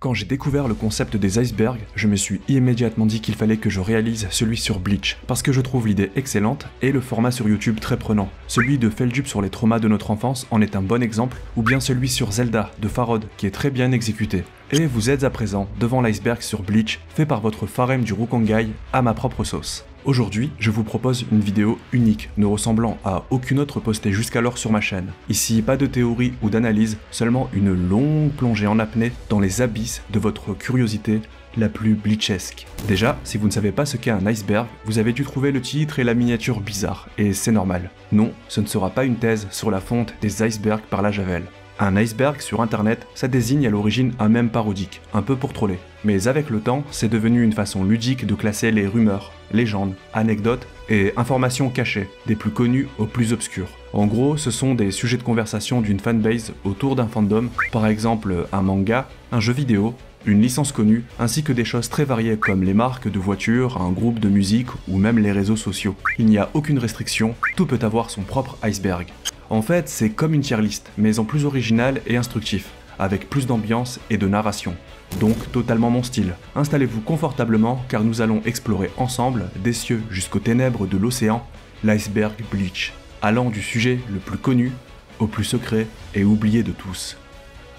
Quand j'ai découvert le concept des icebergs, je me suis immédiatement dit qu'il fallait que je réalise celui sur Bleach, parce que je trouve l'idée excellente et le format sur YouTube très prenant. Celui de Feldup sur les traumas de notre enfance en est un bon exemple, ou bien celui sur Zelda de Farod qui est très bien exécuté. Et vous êtes à présent devant l'iceberg sur Bleach, fait par votre Farem du Rukongai à ma propre sauce. Aujourd'hui, je vous propose une vidéo unique, ne ressemblant à aucune autre postée jusqu'alors sur ma chaîne. Ici, pas de théorie ou d'analyse, seulement une longue plongée en apnée dans les abysses de votre curiosité la plus bleachesque. Déjà, si vous ne savez pas ce qu'est un iceberg, vous avez dû trouver le titre et la miniature bizarre, et c'est normal. Non, ce ne sera pas une thèse sur la fonte des icebergs par la Javel. Un iceberg sur internet, ça désigne à l'origine un même parodique, un peu pour troller. Mais avec le temps, c'est devenu une façon ludique de classer les rumeurs, légendes, anecdotes et informations cachées, des plus connues aux plus obscures. En gros, ce sont des sujets de conversation d'une fanbase autour d'un fandom, par exemple un manga, un jeu vidéo, une licence connue, ainsi que des choses très variées comme les marques de voitures, un groupe de musique ou même les réseaux sociaux. Il n'y a aucune restriction, tout peut avoir son propre iceberg. En fait, c'est comme une tier list, mais en plus original et instructif, avec plus d'ambiance et de narration. Donc totalement mon style. Installez-vous confortablement car nous allons explorer ensemble, des cieux jusqu'aux ténèbres de l'océan, l'iceberg Bleach, allant du sujet le plus connu au plus secret et oublié de tous.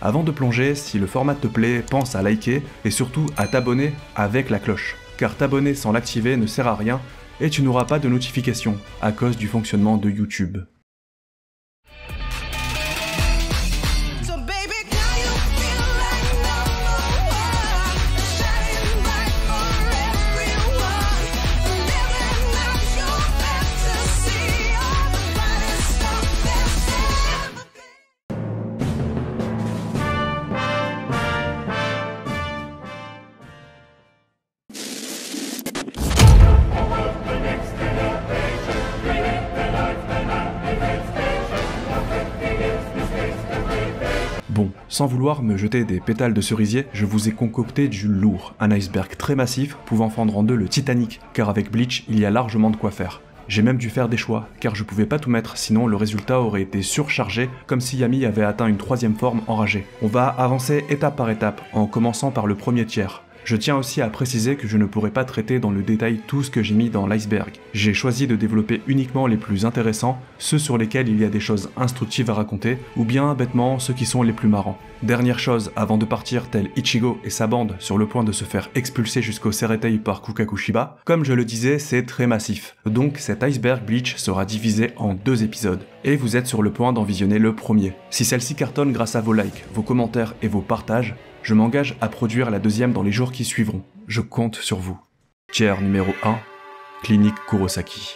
Avant de plonger, si le format te plaît, pense à liker et surtout à t'abonner avec la cloche. Car t'abonner sans l'activer ne sert à rien et tu n'auras pas de notification à cause du fonctionnement de YouTube. Sans vouloir me jeter des pétales de cerisier, je vous ai concocté du lourd, un iceberg très massif pouvant fendre en deux le Titanic, car avec Bleach, il y a largement de quoi faire. J'ai même dû faire des choix, car je pouvais pas tout mettre, sinon le résultat aurait été surchargé, comme si Yami avait atteint une troisième forme enragée. On va avancer étape par étape, en commençant par le premier tiers. Je tiens aussi à préciser que je ne pourrai pas traiter dans le détail tout ce que j'ai mis dans l'iceberg. J'ai choisi de développer uniquement les plus intéressants, ceux sur lesquels il y a des choses instructives à raconter, ou bien bêtement ceux qui sont les plus marrants. Dernière chose, avant de partir tel Ichigo et sa bande sur le point de se faire expulser jusqu'au Seretei par Kukakushiba, comme je le disais, c'est très massif. Donc cet iceberg Bleach sera divisé en deux épisodes. Et vous êtes sur le point d'en visionner le premier. Si celle-ci cartonne grâce à vos likes, vos commentaires et vos partages, je m'engage à produire la deuxième dans les jours qui suivront. Je compte sur vous. Tiers numéro 1, Clinique Kurosaki.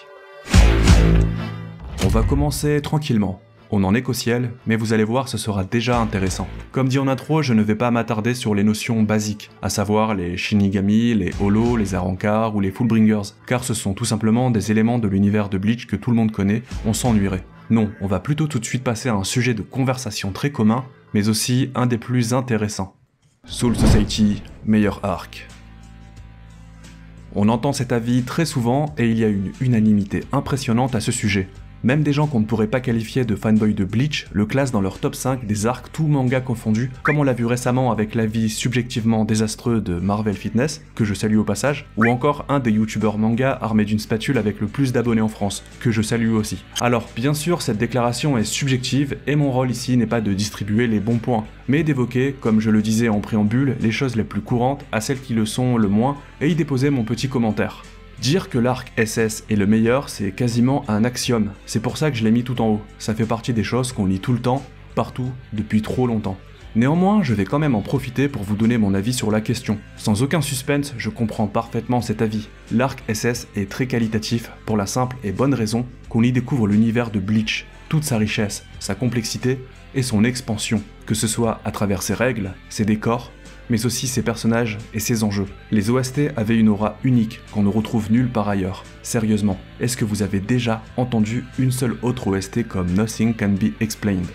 On va commencer tranquillement. On n'en est qu'au ciel, mais vous allez voir, ce sera déjà intéressant. Comme dit en intro, je ne vais pas m'attarder sur les notions basiques, à savoir les Shinigami, les Holo, les Arankar ou les Fullbringers, car ce sont tout simplement des éléments de l'univers de Bleach que tout le monde connaît, on s'ennuierait. Non, on va plutôt tout de suite passer à un sujet de conversation très commun, mais aussi un des plus intéressants. Soul Society, meilleur arc. On entend cet avis très souvent et il y a une unanimité impressionnante à ce sujet. Même des gens qu'on ne pourrait pas qualifier de fanboy de Bleach le classent dans leur top 5 des arcs tout manga confondus, comme on l'a vu récemment avec l'avis subjectivement désastreux de Marvel Fitness, que je salue au passage, ou encore un des youtubeurs manga armé d'une spatule avec le plus d'abonnés en France, que je salue aussi. Alors bien sûr cette déclaration est subjective et mon rôle ici n'est pas de distribuer les bons points, mais d'évoquer, comme je le disais en préambule, les choses les plus courantes à celles qui le sont le moins et y déposer mon petit commentaire. Dire que l'arc SS est le meilleur, c'est quasiment un axiome. C'est pour ça que je l'ai mis tout en haut. Ça fait partie des choses qu'on lit tout le temps, partout, depuis trop longtemps. Néanmoins, je vais quand même en profiter pour vous donner mon avis sur la question. Sans aucun suspense, je comprends parfaitement cet avis. L'arc SS est très qualitatif pour la simple et bonne raison qu'on y découvre l'univers de Bleach, toute sa richesse, sa complexité et son expansion, que ce soit à travers ses règles, ses décors, mais aussi ses personnages et ses enjeux. Les OST avaient une aura unique qu'on ne retrouve nulle part ailleurs. Sérieusement, est-ce que vous avez déjà entendu une seule autre OST comme Nothing Can Be Explained?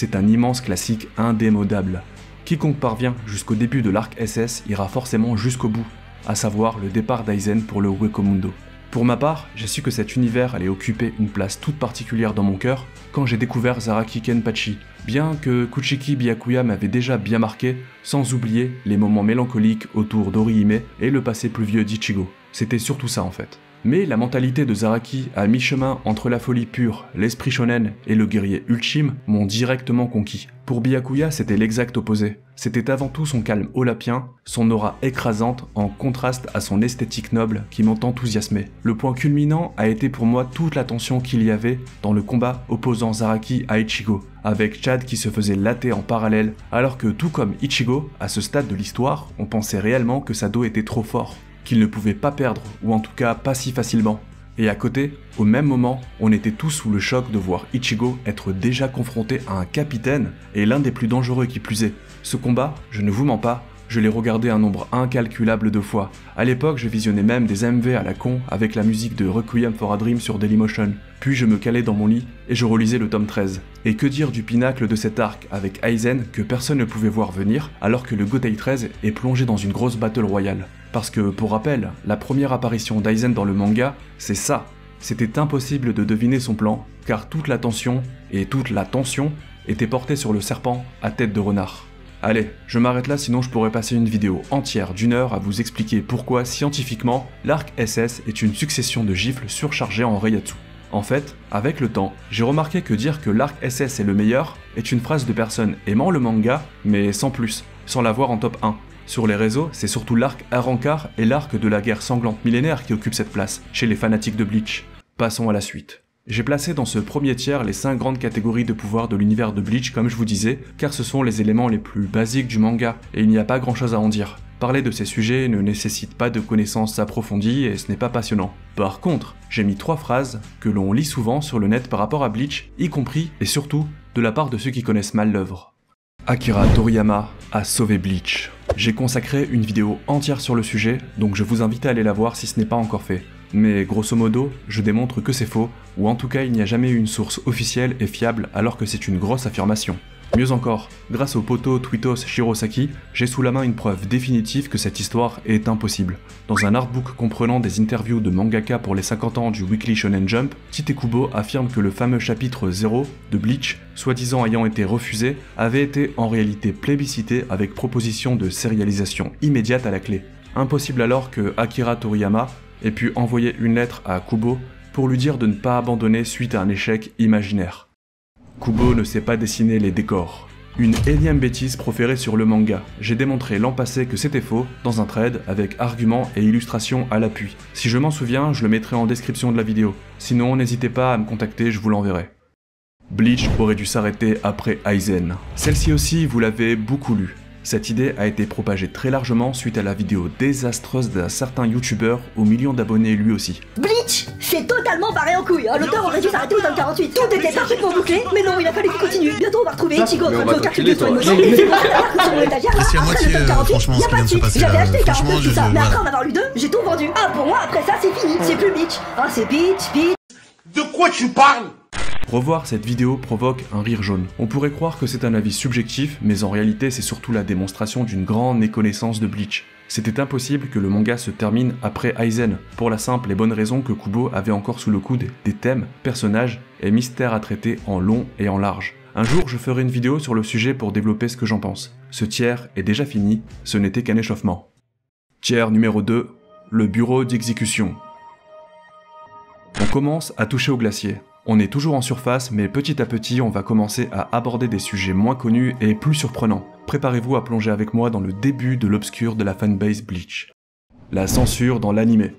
C'est un immense classique indémodable. Quiconque parvient jusqu'au début de l'arc SS ira forcément jusqu'au bout. À savoir le départ d'Aizen pour le Wekomundo. Pour ma part, j'ai su que cet univers allait occuper une place toute particulière dans mon cœur quand j'ai découvert Zaraki Kenpachi, bien que Kuchiki Byakuya m'avait déjà bien marqué, sans oublier les moments mélancoliques autour d'Orihime et le passé pluvieux d'Ichigo. C'était surtout ça en fait. Mais la mentalité de Zaraki à mi-chemin entre la folie pure, l'esprit shonen et le guerrier ultime m'ont directement conquis. Pour Byakuya, c'était l'exact opposé. C'était avant tout son calme olapien, son aura écrasante en contraste à son esthétique noble qui m'ont enthousiasmé. Le point culminant a été pour moi toute la tension qu'il y avait dans le combat opposant Zaraki à Ichigo, avec Chad qui se faisait latter en parallèle, alors que tout comme Ichigo, à ce stade de l'histoire, on pensait réellement que Sado était trop fort, qu'il ne pouvait pas perdre, ou en tout cas pas si facilement. Et à côté, au même moment, on était tous sous le choc de voir Ichigo être déjà confronté à un capitaine, et l'un des plus dangereux qui plus est. Ce combat, je ne vous mens pas, je l'ai regardé un nombre incalculable de fois. À l'époque, je visionnais même des MV à la con avec la musique de Requiem for a Dream sur Dailymotion. Puis je me calais dans mon lit et je relisais le tome 13. Et que dire du pinacle de cet arc avec Aizen que personne ne pouvait voir venir alors que le Gotei 13 est plongé dans une grosse battle royale. Parce que, pour rappel, la première apparition d'Aizen dans le manga, c'est ça. C'était impossible de deviner son plan, car toute l'attention, et toute la tension, était portée sur le serpent à tête de renard. Allez, je m'arrête là sinon je pourrais passer une vidéo entière d'une heure à vous expliquer pourquoi scientifiquement l'arc SS est une succession de gifles surchargées en Reiatsu. En fait, avec le temps, j'ai remarqué que dire que l'arc SS est le meilleur est une phrase de personne aimant le manga, mais sans plus, sans l'avoir en top 1. Sur les réseaux, c'est surtout l'arc Arankar et l'arc de la guerre sanglante millénaire qui occupent cette place, chez les fanatiques de Bleach. Passons à la suite. J'ai placé dans ce premier tiers les 5 grandes catégories de pouvoirs de l'univers de Bleach comme je vous disais, car ce sont les éléments les plus basiques du manga, et il n'y a pas grand chose à en dire. Parler de ces sujets ne nécessite pas de connaissances approfondies et ce n'est pas passionnant. Par contre, j'ai mis trois phrases que l'on lit souvent sur le net par rapport à Bleach, y compris et surtout de la part de ceux qui connaissent mal l'œuvre. Akira Toriyama a sauvé Bleach. J'ai consacré une vidéo entière sur le sujet, donc je vous invite à aller la voir si ce n'est pas encore fait. Mais grosso modo, je démontre que c'est faux, ou en tout cas il n'y a jamais eu une source officielle et fiable alors que c'est une grosse affirmation. Mieux encore, grâce au poteau Twitos Shirosaki, j'ai sous la main une preuve définitive que cette histoire est impossible. Dans un artbook comprenant des interviews de mangaka pour les 50 ans du Weekly Shonen Jump, Tite Kubo affirme que le fameux chapitre 0 de Bleach, soi-disant ayant été refusé, avait été en réalité plébiscité avec proposition de sérialisation immédiate à la clé. Impossible alors que Akira Toriyama ait pu envoyer une lettre à Kubo pour lui dire de ne pas abandonner suite à un échec imaginaire. Kubo ne sait pas dessiner les décors. Une énième bêtise proférée sur le manga. J'ai démontré l'an passé que c'était faux dans un thread avec arguments et illustrations à l'appui. Si je m'en souviens, je le mettrai en description de la vidéo. Sinon, n'hésitez pas à me contacter, je vous l'enverrai. Bleach aurait dû s'arrêter après Aizen. Celle-ci aussi, vous l'avez beaucoup lu. Cette idée a été propagée très largement suite à la vidéo désastreuse d'un certain youtubeur aux millions d'abonnés lui aussi. Bleach C'est totalement barré en couille. hein. L'auteur aurait dû s'arrêter au tome 48. Tout était parfaitement bouclé, mais non, il a fallu qu'il continue. Bientôt, on va retrouver Ichigo en mais train de calculer sur une moto. La sur mon étagère. Là, C'est après le tome euh, 48, franchement, y a ce qui pas de suite. J'avais acheté Franchement, 49 tout ça. Mais voilà. après en avoir lu deux, j'ai tout vendu. Ah, pour moi, après ça, c'est fini. C'est plus Bleach. Ah, c'est Bleach, Bleach. De quoi tu parles? Revoir cette vidéo provoque un rire jaune. On pourrait croire que c'est un avis subjectif, mais en réalité c'est surtout la démonstration d'une grande méconnaissance de Bleach. C'était impossible que le manga se termine après Aizen, pour la simple et bonne raison que Kubo avait encore sous le coude des thèmes, personnages et mystères à traiter en long et en large. Un jour je ferai une vidéo sur le sujet pour développer ce que j'en pense. Ce tiers est déjà fini, ce n'était qu'un échauffement. Tiers numéro 2, le bureau d'exécution. On commence à toucher au glacier. On est toujours en surface, mais petit à petit, on va commencer à aborder des sujets moins connus et plus surprenants. Préparez-vous à plonger avec moi dans le début de l'obscur de la fanbase Bleach. La censure dans l'animé.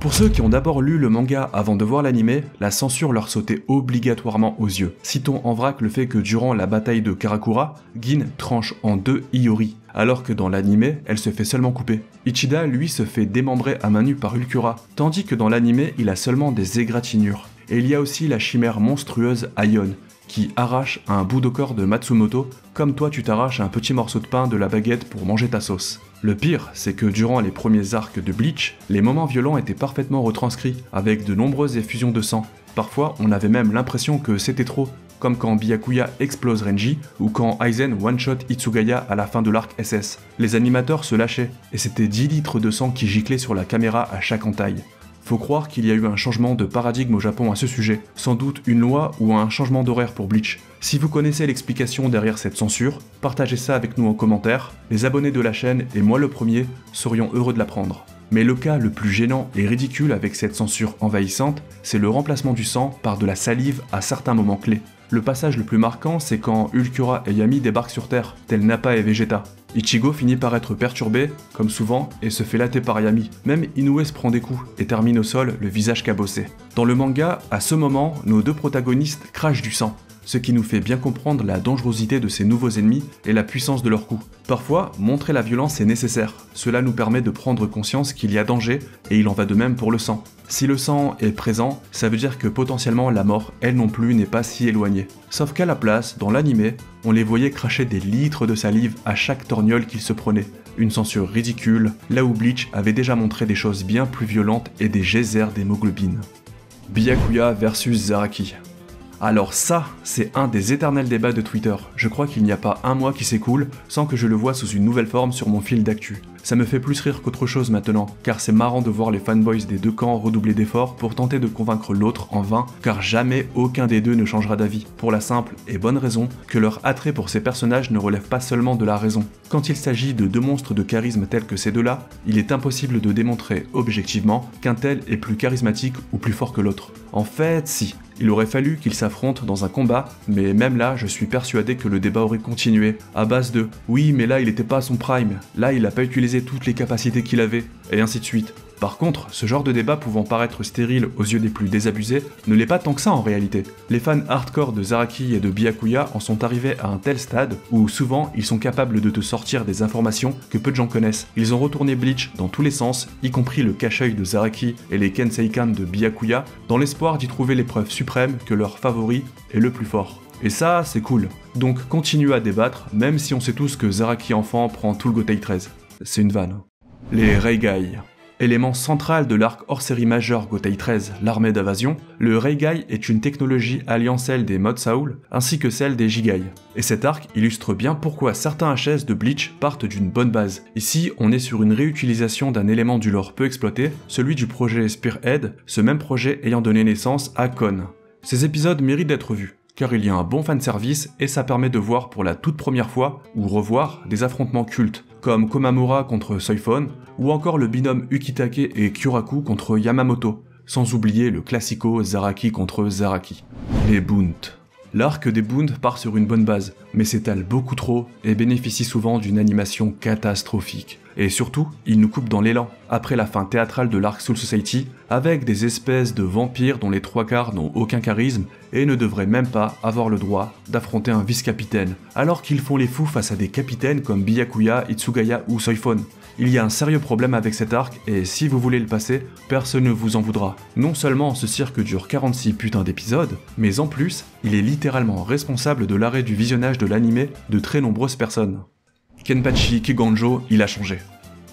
Pour ceux qui ont d'abord lu le manga avant de voir l'animé, la censure leur sautait obligatoirement aux yeux. Citons en vrac le fait que durant la bataille de Karakura, Gin tranche en deux Iori, alors que dans l'animé, elle se fait seulement couper. Ichida, lui, se fait démembrer à main nue par Ulkura, tandis que dans l'animé, il a seulement des égratignures. Et il y a aussi la chimère monstrueuse Aion, qui arrache un bout de corps de Matsumoto, comme toi tu t'arraches un petit morceau de pain de la baguette pour manger ta sauce. Le pire, c'est que durant les premiers arcs de Bleach, les moments violents étaient parfaitement retranscrits, avec de nombreuses effusions de sang. Parfois, on avait même l'impression que c'était trop, comme quand Byakuya explose Renji ou quand Aizen one-shot Itsugaya à la fin de l'arc SS. Les animateurs se lâchaient, et c'était 10 litres de sang qui giclaient sur la caméra à chaque entaille. Faut croire qu'il y a eu un changement de paradigme au Japon à ce sujet, sans doute une loi ou un changement d'horaire pour Bleach. Si vous connaissez l'explication derrière cette censure, partagez ça avec nous en commentaire, les abonnés de la chaîne et moi le premier serions heureux de l'apprendre. Mais le cas le plus gênant et ridicule avec cette censure envahissante, c'est le remplacement du sang par de la salive à certains moments clés. Le passage le plus marquant, c'est quand Ulkura et Yami débarquent sur Terre, tel Nappa et Vegeta. Ichigo finit par être perturbé, comme souvent, et se fait latter par Yami. Même Inoue se prend des coups et termine au sol, le visage cabossé. Dans le manga, à ce moment, nos deux protagonistes crachent du sang, ce qui nous fait bien comprendre la dangerosité de ces nouveaux ennemis et la puissance de leurs coups. Parfois, montrer la violence est nécessaire, cela nous permet de prendre conscience qu'il y a danger, et il en va de même pour le sang. Si le sang est présent, ça veut dire que potentiellement la mort, elle non plus, n'est pas si éloignée. Sauf qu'à la place, dans l'animé, on les voyait cracher des litres de salive à chaque torgnole qu'ils se prenaient. Une censure ridicule, là où Bleach avait déjà montré des choses bien plus violentes et des geysers d'hémoglobine. Byakuya versus Zaraki. Alors ça, c'est un des éternels débats de Twitter. Je crois qu'il n'y a pas un mois qui s'écoule sans que je le vois sous une nouvelle forme sur mon fil d'actu. Ça me fait plus rire qu'autre chose maintenant, car c'est marrant de voir les fanboys des deux camps redoubler d'efforts pour tenter de convaincre l'autre en vain, car jamais aucun des deux ne changera d'avis, pour la simple et bonne raison que leur attrait pour ces personnages ne relève pas seulement de la raison. Quand il s'agit de deux monstres de charisme tels que ces deux-là, il est impossible de démontrer objectivement qu'un tel est plus charismatique ou plus fort que l'autre. En fait, si, il aurait fallu qu'ils s'affrontent dans un combat, mais même là, je suis persuadé que le débat aurait continué, à base de oui, mais là il était pas à son prime, là il a pas utilisé toutes les capacités qu'il avait, et ainsi de suite. Par contre, ce genre de débat pouvant paraître stérile aux yeux des plus désabusés, ne l'est pas tant que ça en réalité. Les fans hardcore de Zaraki et de Byakuya en sont arrivés à un tel stade où souvent ils sont capables de te sortir des informations que peu de gens connaissent. Ils ont retourné Bleach dans tous les sens, y compris le cache-œil de Zaraki et les Kenseikan de Byakuya, dans l'espoir d'y trouver l'épreuve suprême que leur favori est le plus fort. Et ça, c'est cool. Donc continue à débattre, même si on sait tous que Zaraki enfant prend tout le Gotei 13. C'est une vanne. Les Reigai. Élément central de l'arc hors série majeur Gotei 13, l'armée d'invasion, le Reigai est une technologie alliant celle des Mod Saul ainsi que celle des Jigai. Et cet arc illustre bien pourquoi certains HS de Bleach partent d'une bonne base. Ici, on est sur une réutilisation d'un élément du lore peu exploité, celui du projet Spearhead, ce même projet ayant donné naissance à Kon. Ces épisodes méritent d'être vus car il y a un bon fanservice et ça permet de voir pour la toute première fois, ou revoir, des affrontements cultes, comme Komamura contre Soifon, ou encore le binôme Ukitake et Kyuraku contre Yamamoto, sans oublier le classico Zaraki contre Zaraki. Les Bunt. L'arc des Bund part sur une bonne base, mais s'étale beaucoup trop et bénéficie souvent d'une animation catastrophique. Et surtout, il nous coupe dans l'élan, après la fin théâtrale de l'arc Soul Society, avec des espèces de vampires dont les trois quarts n'ont aucun charisme et ne devraient même pas avoir le droit d'affronter un vice-capitaine, alors qu'ils font les fous face à des capitaines comme Byakuya, Itsugaya ou Soifon. Il y a un sérieux problème avec cet arc, et si vous voulez le passer, personne ne vous en voudra. Non seulement ce cirque dure 46 putains d'épisodes, mais en plus, il est littéralement responsable de l'arrêt du visionnage de l'animé de très nombreuses personnes. Kenpachi Kiganjo, il a changé.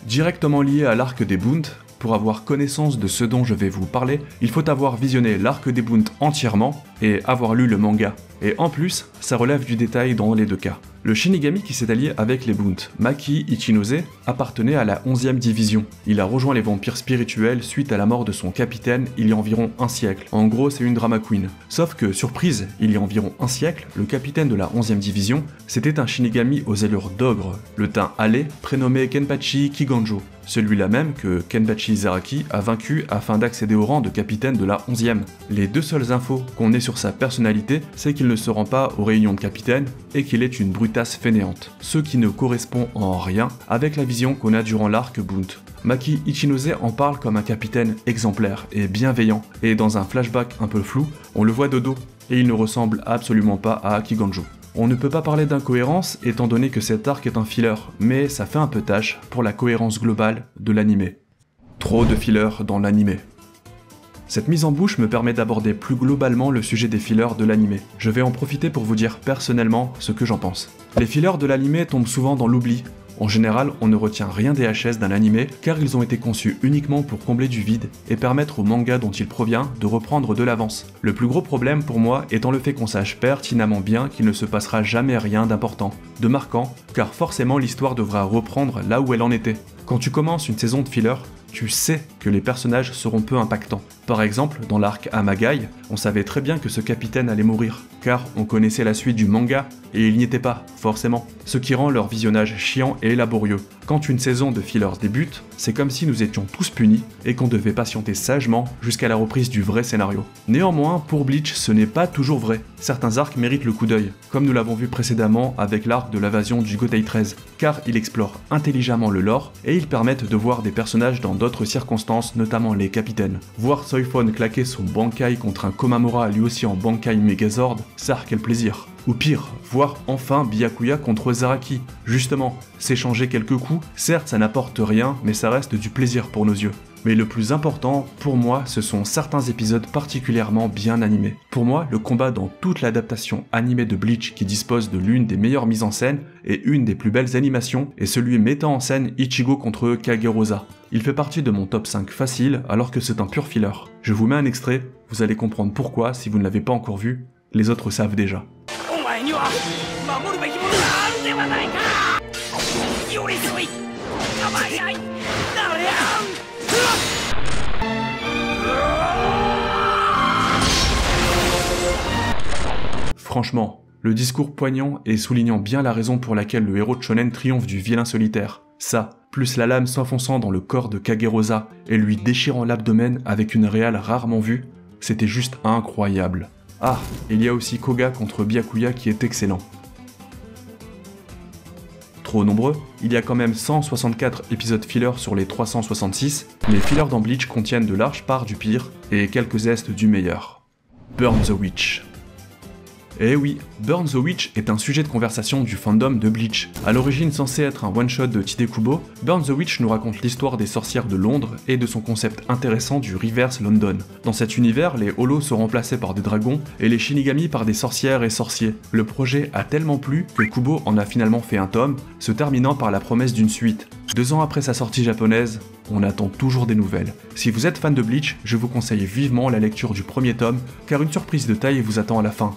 Directement lié à l'arc des Bunt, pour avoir connaissance de ce dont je vais vous parler, il faut avoir visionné l'arc des Bunt entièrement et avoir lu le manga. Et en plus, ça relève du détail dans les deux cas. Le Shinigami qui s'est allié avec les Bunt, Maki Ichinose, appartenait à la 11e division. Il a rejoint les vampires spirituels suite à la mort de son capitaine il y a environ un siècle. En gros, c'est une drama queen. Sauf que, surprise, il y a environ un siècle, le capitaine de la 11e division, c'était un Shinigami aux allures d'ogre, le teint hâlé, prénommé Kenpachi Kiganjo. Celui-là même que Kenpachi Zaraki a vaincu afin d'accéder au rang de capitaine de la 11e. Les deux seules infos qu'on ait sur sa personnalité, c'est qu'il ne se rend pas aux réunions de capitaine et qu'il est une brutasse fainéante, ce qui ne correspond en rien avec la vision qu'on a durant l'arc Bunt. Maki Ichinose en parle comme un capitaine exemplaire et bienveillant, et dans un flashback un peu flou, on le voit de dos, et il ne ressemble absolument pas à Kiganjo. On ne peut pas parler d'incohérence étant donné que cet arc est un filler, mais ça fait un peu tâche pour la cohérence globale de l'animé. Trop de fillers dans l'animé. Cette mise en bouche me permet d'aborder plus globalement le sujet des fillers de l'animé. Je vais en profiter pour vous dire personnellement ce que j'en pense. Les fillers de l'animé tombent souvent dans l'oubli, En général, on ne retient rien des HS d'un animé car ils ont été conçus uniquement pour combler du vide et permettre au manga dont il provient de reprendre de l'avance. Le plus gros problème pour moi étant le fait qu'on sache pertinemment bien qu'il ne se passera jamais rien d'important, de marquant, car forcément l'histoire devra reprendre là où elle en était. Quand tu commences une saison de filler, tu sais que les personnages seront peu impactants. Par exemple, dans l'arc Amagai, on savait très bien que ce capitaine allait mourir, car on connaissait la suite du manga, et il n'y était pas, forcément. Ce qui rend leur visionnage chiant et laborieux. Quand une saison de fillers débute, c'est comme si nous étions tous punis, et qu'on devait patienter sagement jusqu'à la reprise du vrai scénario. Néanmoins, pour Bleach, ce n'est pas toujours vrai. Certains arcs méritent le coup d'œil, comme nous l'avons vu précédemment avec l'arc de l'invasion du Gotei 13, car il explore intelligemment le lore, et ils permettent de voir des personnages dans d'autres circonstances, notamment les capitaines. Claquer son Bankai contre un Komamura lui aussi en Bankai Megazord, ça quel plaisir. Ou pire, voir enfin Byakuya contre Zaraki. Justement, s'échanger quelques coups, certes ça n'apporte rien, mais ça reste du plaisir pour nos yeux. Mais le plus important, pour moi, ce sont certains épisodes particulièrement bien animés. Pour moi, le combat dans toute l'adaptation animée de Bleach qui dispose de l'une des meilleures mises en scène et une des plus belles animations est celui mettant en scène Ichigo contre Kagerosa. Il fait partie de mon top 5 facile alors que c'est un pur filler. Je vous mets un extrait, vous allez comprendre pourquoi si vous ne l'avez pas encore vu, les autres savent déjà. Franchement, le discours poignant et soulignant bien la raison pour laquelle le héros de Shonen triomphe du vilain solitaire. Ça, plus la lame s'enfonçant dans le corps de Kagerosa et lui déchirant l'abdomen avec une réale rarement vue, c'était juste incroyable. Ah, il y a aussi Koga contre Byakuya qui est excellent. Trop nombreux, il y a quand même 164 épisodes fillers sur les 366, les fillers dans Bleach contiennent de larges parts du pire et quelques zestes du meilleur. Burn the Witch. Eh oui, Burn the Witch est un sujet de conversation du fandom de Bleach. À l'origine censé être un one-shot de Tide Kubo, Burn the Witch nous raconte l'histoire des sorcières de Londres et de son concept intéressant du reverse London. Dans cet univers, les holos sont remplacés par des dragons et les shinigami par des sorcières et sorciers. Le projet a tellement plu que Kubo en a finalement fait un tome, se terminant par la promesse d'une suite. Deux ans après sa sortie japonaise, on attend toujours des nouvelles. Si vous êtes fan de Bleach, je vous conseille vivement la lecture du premier tome, car une surprise de taille vous attend à la fin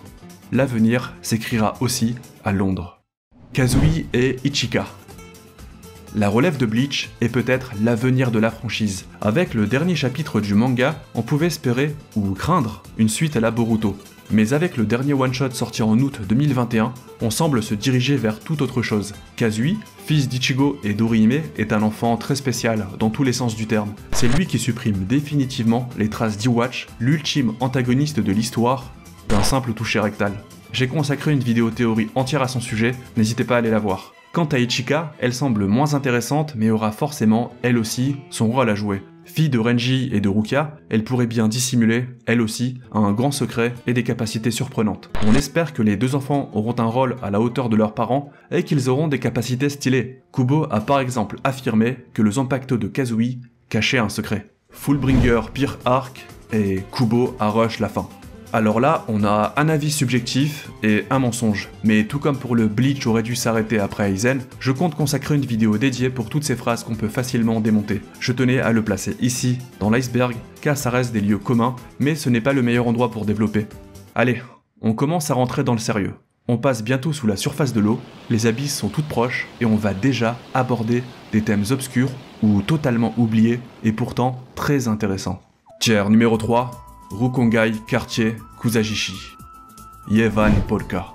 l'avenir s'écrira aussi à Londres. Kazui et Ichika. La relève de Bleach est peut-être l'avenir de la franchise. Avec le dernier chapitre du manga, on pouvait espérer, ou craindre, une suite à la Boruto. Mais avec le dernier one-shot sorti en août 2021, on semble se diriger vers toute autre chose. Kazui, fils d'Ichigo et d'Orihime, est un enfant très spécial dans tous les sens du terme. C'est lui qui supprime définitivement les traces d'Iwatch, l'ultime antagoniste de l'histoire, d'un simple toucher rectal. J'ai consacré une vidéo théorie entière à son sujet, n'hésitez pas à aller la voir. Quant à Ichika, elle semble moins intéressante mais aura forcément, elle aussi, son rôle à jouer. Fille de Renji et de Rukia, elle pourrait bien dissimuler, elle aussi, un grand secret et des capacités surprenantes. On espère que les deux enfants auront un rôle à la hauteur de leurs parents et qu'ils auront des capacités stylées. Kubo a par exemple affirmé que le Zanpakuto de Kazui cachait un secret. Fullbringer pire arc et Kubo arroche la fin. Alors là, on a un avis subjectif et un mensonge. Mais tout comme pour le Bleach aurait dû s'arrêter après Aizen, je compte consacrer une vidéo dédiée pour toutes ces phrases qu'on peut facilement démonter. Je tenais à le placer ici, dans l'iceberg, car ça reste des lieux communs, mais ce n'est pas le meilleur endroit pour développer. Allez, on commence à rentrer dans le sérieux. On passe bientôt sous la surface de l'eau, les abysses sont toutes proches et on va déjà aborder des thèmes obscurs ou totalement oubliés et pourtant très intéressants. Tier numéro 3, Rukongai Quartier Kusajishi. Yevan Polka.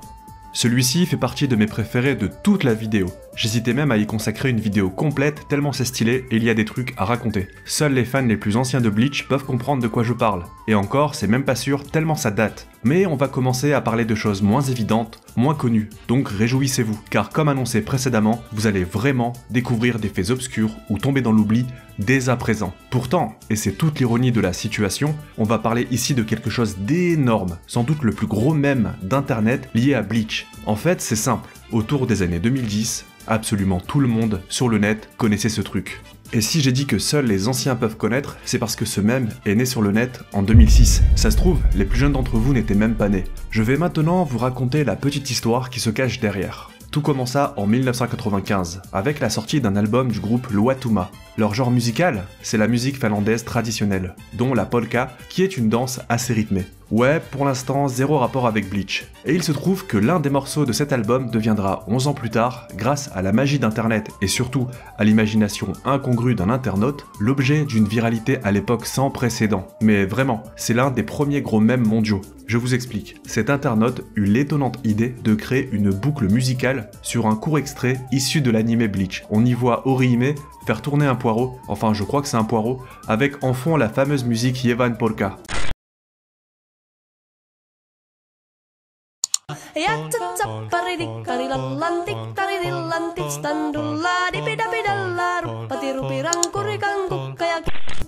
Celui-ci fait partie de mes préférés de toute la vidéo. J'hésitais même à y consacrer une vidéo complète tellement c'est stylé et il y a des trucs à raconter. Seuls les fans les plus anciens de Bleach peuvent comprendre de quoi je parle. Et encore, c'est même pas sûr tellement ça date. Mais on va commencer à parler de choses moins évidentes, moins connues. Donc réjouissez-vous, car comme annoncé précédemment, vous allez vraiment découvrir des faits obscurs ou tomber dans l'oubli dès à présent. Pourtant, et c'est toute l'ironie de la situation, on va parler ici de quelque chose d'énorme, sans doute le plus gros mème d'internet lié à Bleach. En fait, c'est simple. Autour des années 2010, absolument tout le monde sur le net connaissait ce truc. Et si j'ai dit que seuls les anciens peuvent connaître, c'est parce que ce mème est né sur le net en 2006. Ça se trouve, les plus jeunes d'entre vous n'étaient même pas nés. Je vais maintenant vous raconter la petite histoire qui se cache derrière. Tout commença en 1995, avec la sortie d'un album du groupe Loatuma. Leur genre musical, c'est la musique finlandaise traditionnelle, dont la polka, qui est une danse assez rythmée. Ouais, pour l'instant, zéro rapport avec Bleach. Et il se trouve que l'un des morceaux de cet album deviendra 11 ans plus tard, grâce à la magie d'internet et surtout à l'imagination incongrue d'un internaute, l'objet d'une viralité à l'époque sans précédent. Mais vraiment, c'est l'un des premiers gros mèmes mondiaux. Je vous explique. Cet internaute eut l'étonnante idée de créer une boucle musicale sur un court extrait issu de l'anime Bleach. On y voit Orihime faire tourner un poireau, enfin je crois que c'est un poireau, avec en fond la fameuse musique Yevan Polka.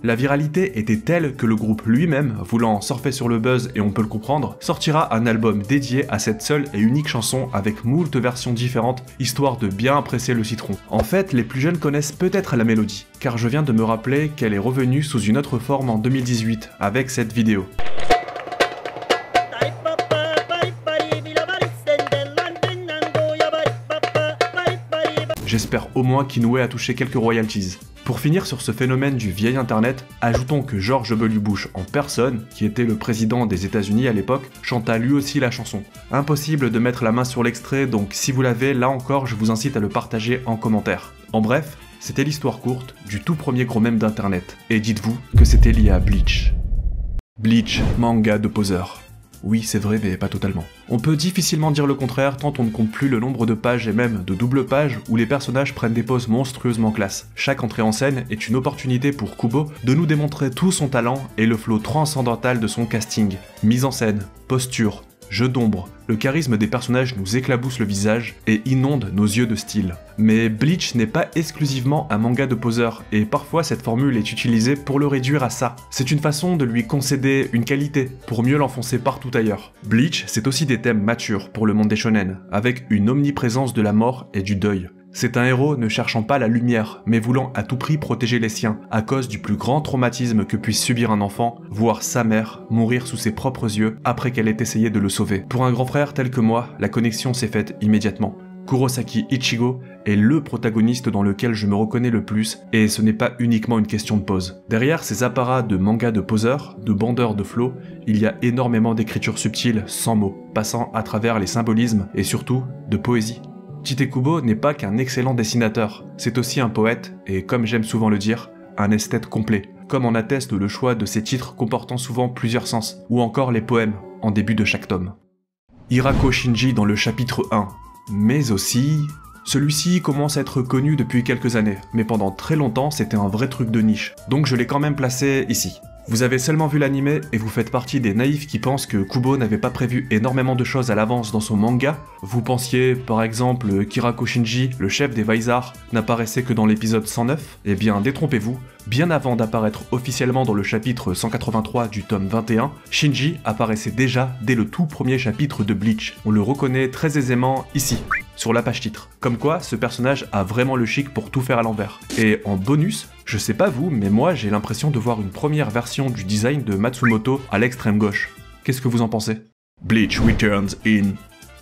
La viralité était telle que le groupe lui-même, voulant surfer sur le buzz et on peut le comprendre, sortira un album dédié à cette seule et unique chanson avec moult versions différentes, histoire de bien apprécier le citron. En fait, les plus jeunes connaissent peut-être la mélodie, car je viens de me rappeler qu'elle est revenue sous une autre forme en 2018, avec cette vidéo. J'espère au moins qu'Inoue a touché quelques royalties. Pour finir sur ce phénomène du vieil internet, ajoutons que George W. Bush en personne, qui était le président des États-Unis à l'époque, chanta lui aussi la chanson. Impossible de mettre la main sur l'extrait, donc si vous l'avez, là encore, je vous incite à le partager en commentaire. En bref, c'était l'histoire courte du tout premier gros mème d'internet. Et dites-vous que c'était lié à Bleach. Bleach, manga de poseur. Oui, c'est vrai, mais pas totalement. On peut difficilement dire le contraire tant on ne compte plus le nombre de pages et même de doubles pages où les personnages prennent des poses monstrueusement classe. Chaque entrée en scène est une opportunité pour Kubo de nous démontrer tout son talent et le flot transcendantal de son casting. Mise en scène, posture, jeu d'ombre, le charisme des personnages nous éclabousse le visage et inonde nos yeux de style. Mais Bleach n'est pas exclusivement un manga de poseur, et parfois cette formule est utilisée pour le réduire à ça. C'est une façon de lui concéder une qualité, pour mieux l'enfoncer partout ailleurs. Bleach, c'est aussi des thèmes matures pour le monde des shonen, avec une omniprésence de la mort et du deuil. C'est un héros ne cherchant pas la lumière, mais voulant à tout prix protéger les siens, à cause du plus grand traumatisme que puisse subir un enfant, voir sa mère mourir sous ses propres yeux après qu'elle ait essayé de le sauver. Pour un grand frère tel que moi, la connexion s'est faite immédiatement. Kurosaki Ichigo est le protagoniste dans lequel je me reconnais le plus, et ce n'est pas uniquement une question de pose. Derrière ces apparats de manga de poseurs, de bandeurs de flow, il y a énormément d'écriture subtile, sans mots, passant à travers les symbolismes et surtout de poésie. Kubo n'est pas qu'un excellent dessinateur, c'est aussi un poète, et comme j'aime souvent le dire, un esthète complet, comme en atteste le choix de ses titres comportant souvent plusieurs sens, ou encore les poèmes, en début de chaque tome. Hirako Shinji dans le chapitre 1, mais aussi... Celui-ci commence à être connu depuis quelques années, mais pendant très longtemps c'était un vrai truc de niche, donc je l'ai quand même placé ici. Vous avez seulement vu l'anime et vous faites partie des naïfs qui pensent que Kubo n'avait pas prévu énormément de choses à l'avance dans son manga. Vous pensiez par exemple Kirako Shinji, le chef des Vaisar, n'apparaissait que dans l'épisode 109 Eh bien détrompez-vous, bien avant d'apparaître officiellement dans le chapitre 183 du tome 21, Shinji apparaissait déjà dès le tout premier chapitre de Bleach. On le reconnaît très aisément ici sur la page titre. Comme quoi, ce personnage a vraiment le chic pour tout faire à l'envers. Et en bonus, je sais pas vous, mais moi j'ai l'impression de voir une première version du design de Matsumoto à l'extrême gauche. Qu'est-ce que vous en pensez? Bleach returns in.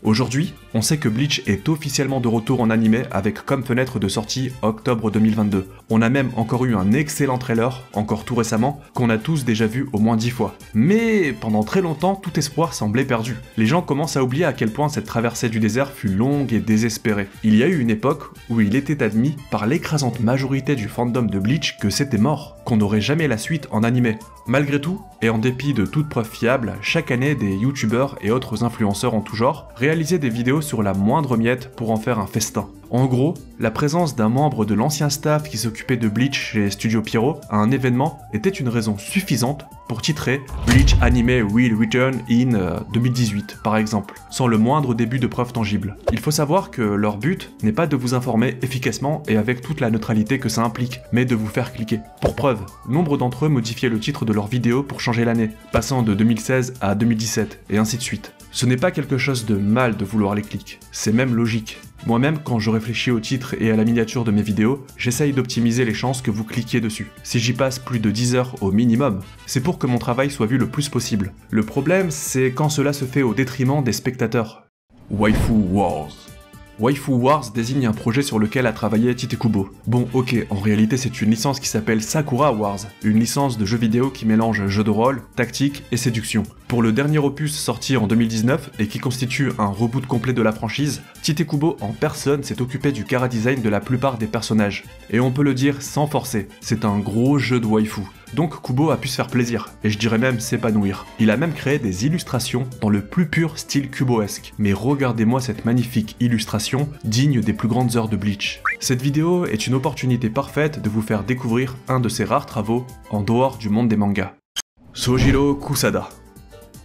Aujourd'hui, on sait que Bleach est officiellement de retour en animé avec comme fenêtre de sortie octobre 2022. On a même encore eu un excellent trailer, encore tout récemment, qu'on a tous déjà vu au moins 10 fois. Mais pendant très longtemps, tout espoir semblait perdu. Les gens commencent à oublier à quel point cette traversée du désert fut longue et désespérée. Il y a eu une époque où il était admis par l'écrasante majorité du fandom de Bleach que c'était mort, qu'on n'aurait jamais la suite en animé. Malgré tout, et en dépit de toute preuve fiable, chaque année des youtubeurs et autres influenceurs en tout genre réalisaient des vidéos sur la moindre miette pour en faire un festin. En gros, la présence d'un membre de l'ancien staff qui s'occupait de Bleach chez Studio Pierrot à un événement était une raison suffisante pour titrer Bleach Anime Will Return in euh, 2018 par exemple, sans le moindre début de preuve tangible. Il faut savoir que leur but n'est pas de vous informer efficacement et avec toute la neutralité que ça implique, mais de vous faire cliquer. Pour preuve, nombre d'entre eux modifiaient le titre de leur vidéo pour changer l'année, passant de 2016 à 2017, et ainsi de suite. Ce n'est pas quelque chose de mal de vouloir les clics, c'est même logique. Moi-même, quand je réfléchis au titre et à la miniature de mes vidéos, j'essaye d'optimiser les chances que vous cliquiez dessus. Si j'y passe plus de 10 heures au minimum, c'est pour que mon travail soit vu le plus possible. Le problème, c'est quand cela se fait au détriment des spectateurs. Waifu Wars. Waifu Wars désigne un projet sur lequel a travaillé Tite Kubo. Bon, ok, en réalité c'est une licence qui s'appelle Sakura Wars, une licence de jeux vidéo qui mélange jeu de rôle, tactique et séduction. Pour le dernier opus sorti en 2019 et qui constitue un reboot complet de la franchise, Tite Kubo en personne s'est occupé du chara design de la plupart des personnages. Et on peut le dire sans forcer, c'est un gros jeu de waifu. Donc Kubo a pu se faire plaisir, et je dirais même s'épanouir. Il a même créé des illustrations dans le plus pur style kuboesque. Mais regardez-moi cette magnifique illustration, digne des plus grandes heures de Bleach. Cette vidéo est une opportunité parfaite de vous faire découvrir un de ses rares travaux en dehors du monde des mangas. Sojiro Kusada.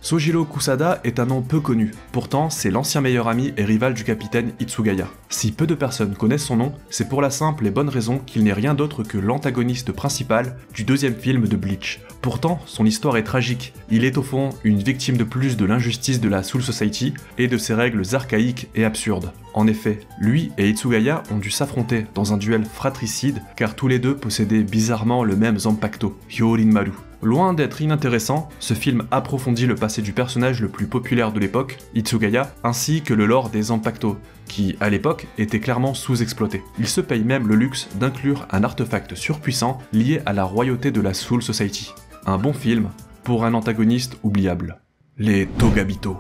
Sojiro Kusada est un nom peu connu, pourtant c'est l'ancien meilleur ami et rival du capitaine Itsugaya. Si peu de personnes connaissent son nom, c'est pour la simple et bonne raison qu'il n'est rien d'autre que l'antagoniste principal du deuxième film de Bleach. Pourtant, son histoire est tragique, il est au fond une victime de plus de l'injustice de la Soul Society et de ses règles archaïques et absurdes. En effet, lui et Itsugaya ont dû s'affronter dans un duel fratricide car tous les deux possédaient bizarrement le même Zanpakuto, Hyorinmaru. Loin d'être inintéressant, ce film approfondit le passé du personnage le plus populaire de l'époque, Itsugaya, ainsi que le lore des Zanpakuto, qui, à l'époque, était clairement sous-exploité. Il se paye même le luxe d'inclure un artefact surpuissant lié à la royauté de la Soul Society. Un bon film pour un antagoniste oubliable. Les Togabito.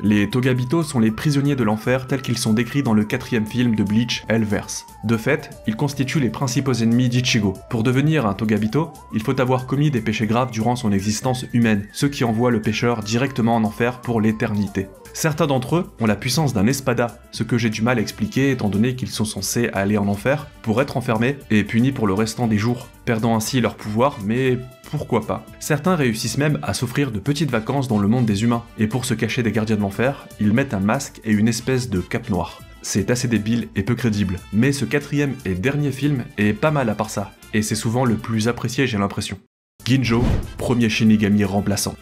Les Togabito sont les prisonniers de l'enfer tels qu'ils sont décrits dans le quatrième film de Bleach, Hellverse. De fait, ils constituent les principaux ennemis d'Ichigo. Pour devenir un Togabito, il faut avoir commis des péchés graves durant son existence humaine, ce qui envoie le pécheur directement en enfer pour l'éternité. Certains d'entre eux ont la puissance d'un espada, ce que j'ai du mal à expliquer étant donné qu'ils sont censés aller en enfer pour être enfermés et punis pour le restant des jours, perdant ainsi leur pouvoir, mais pourquoi pas. Certains réussissent même à s'offrir de petites vacances dans le monde des humains, et pour se cacher des gardiens de l'enfer, ils mettent un masque et une espèce de cape noire. C'est assez débile et peu crédible, mais ce quatrième et dernier film est pas mal à part ça, et c'est souvent le plus apprécié j'ai l'impression. Ginjo, premier Shinigami remplaçant.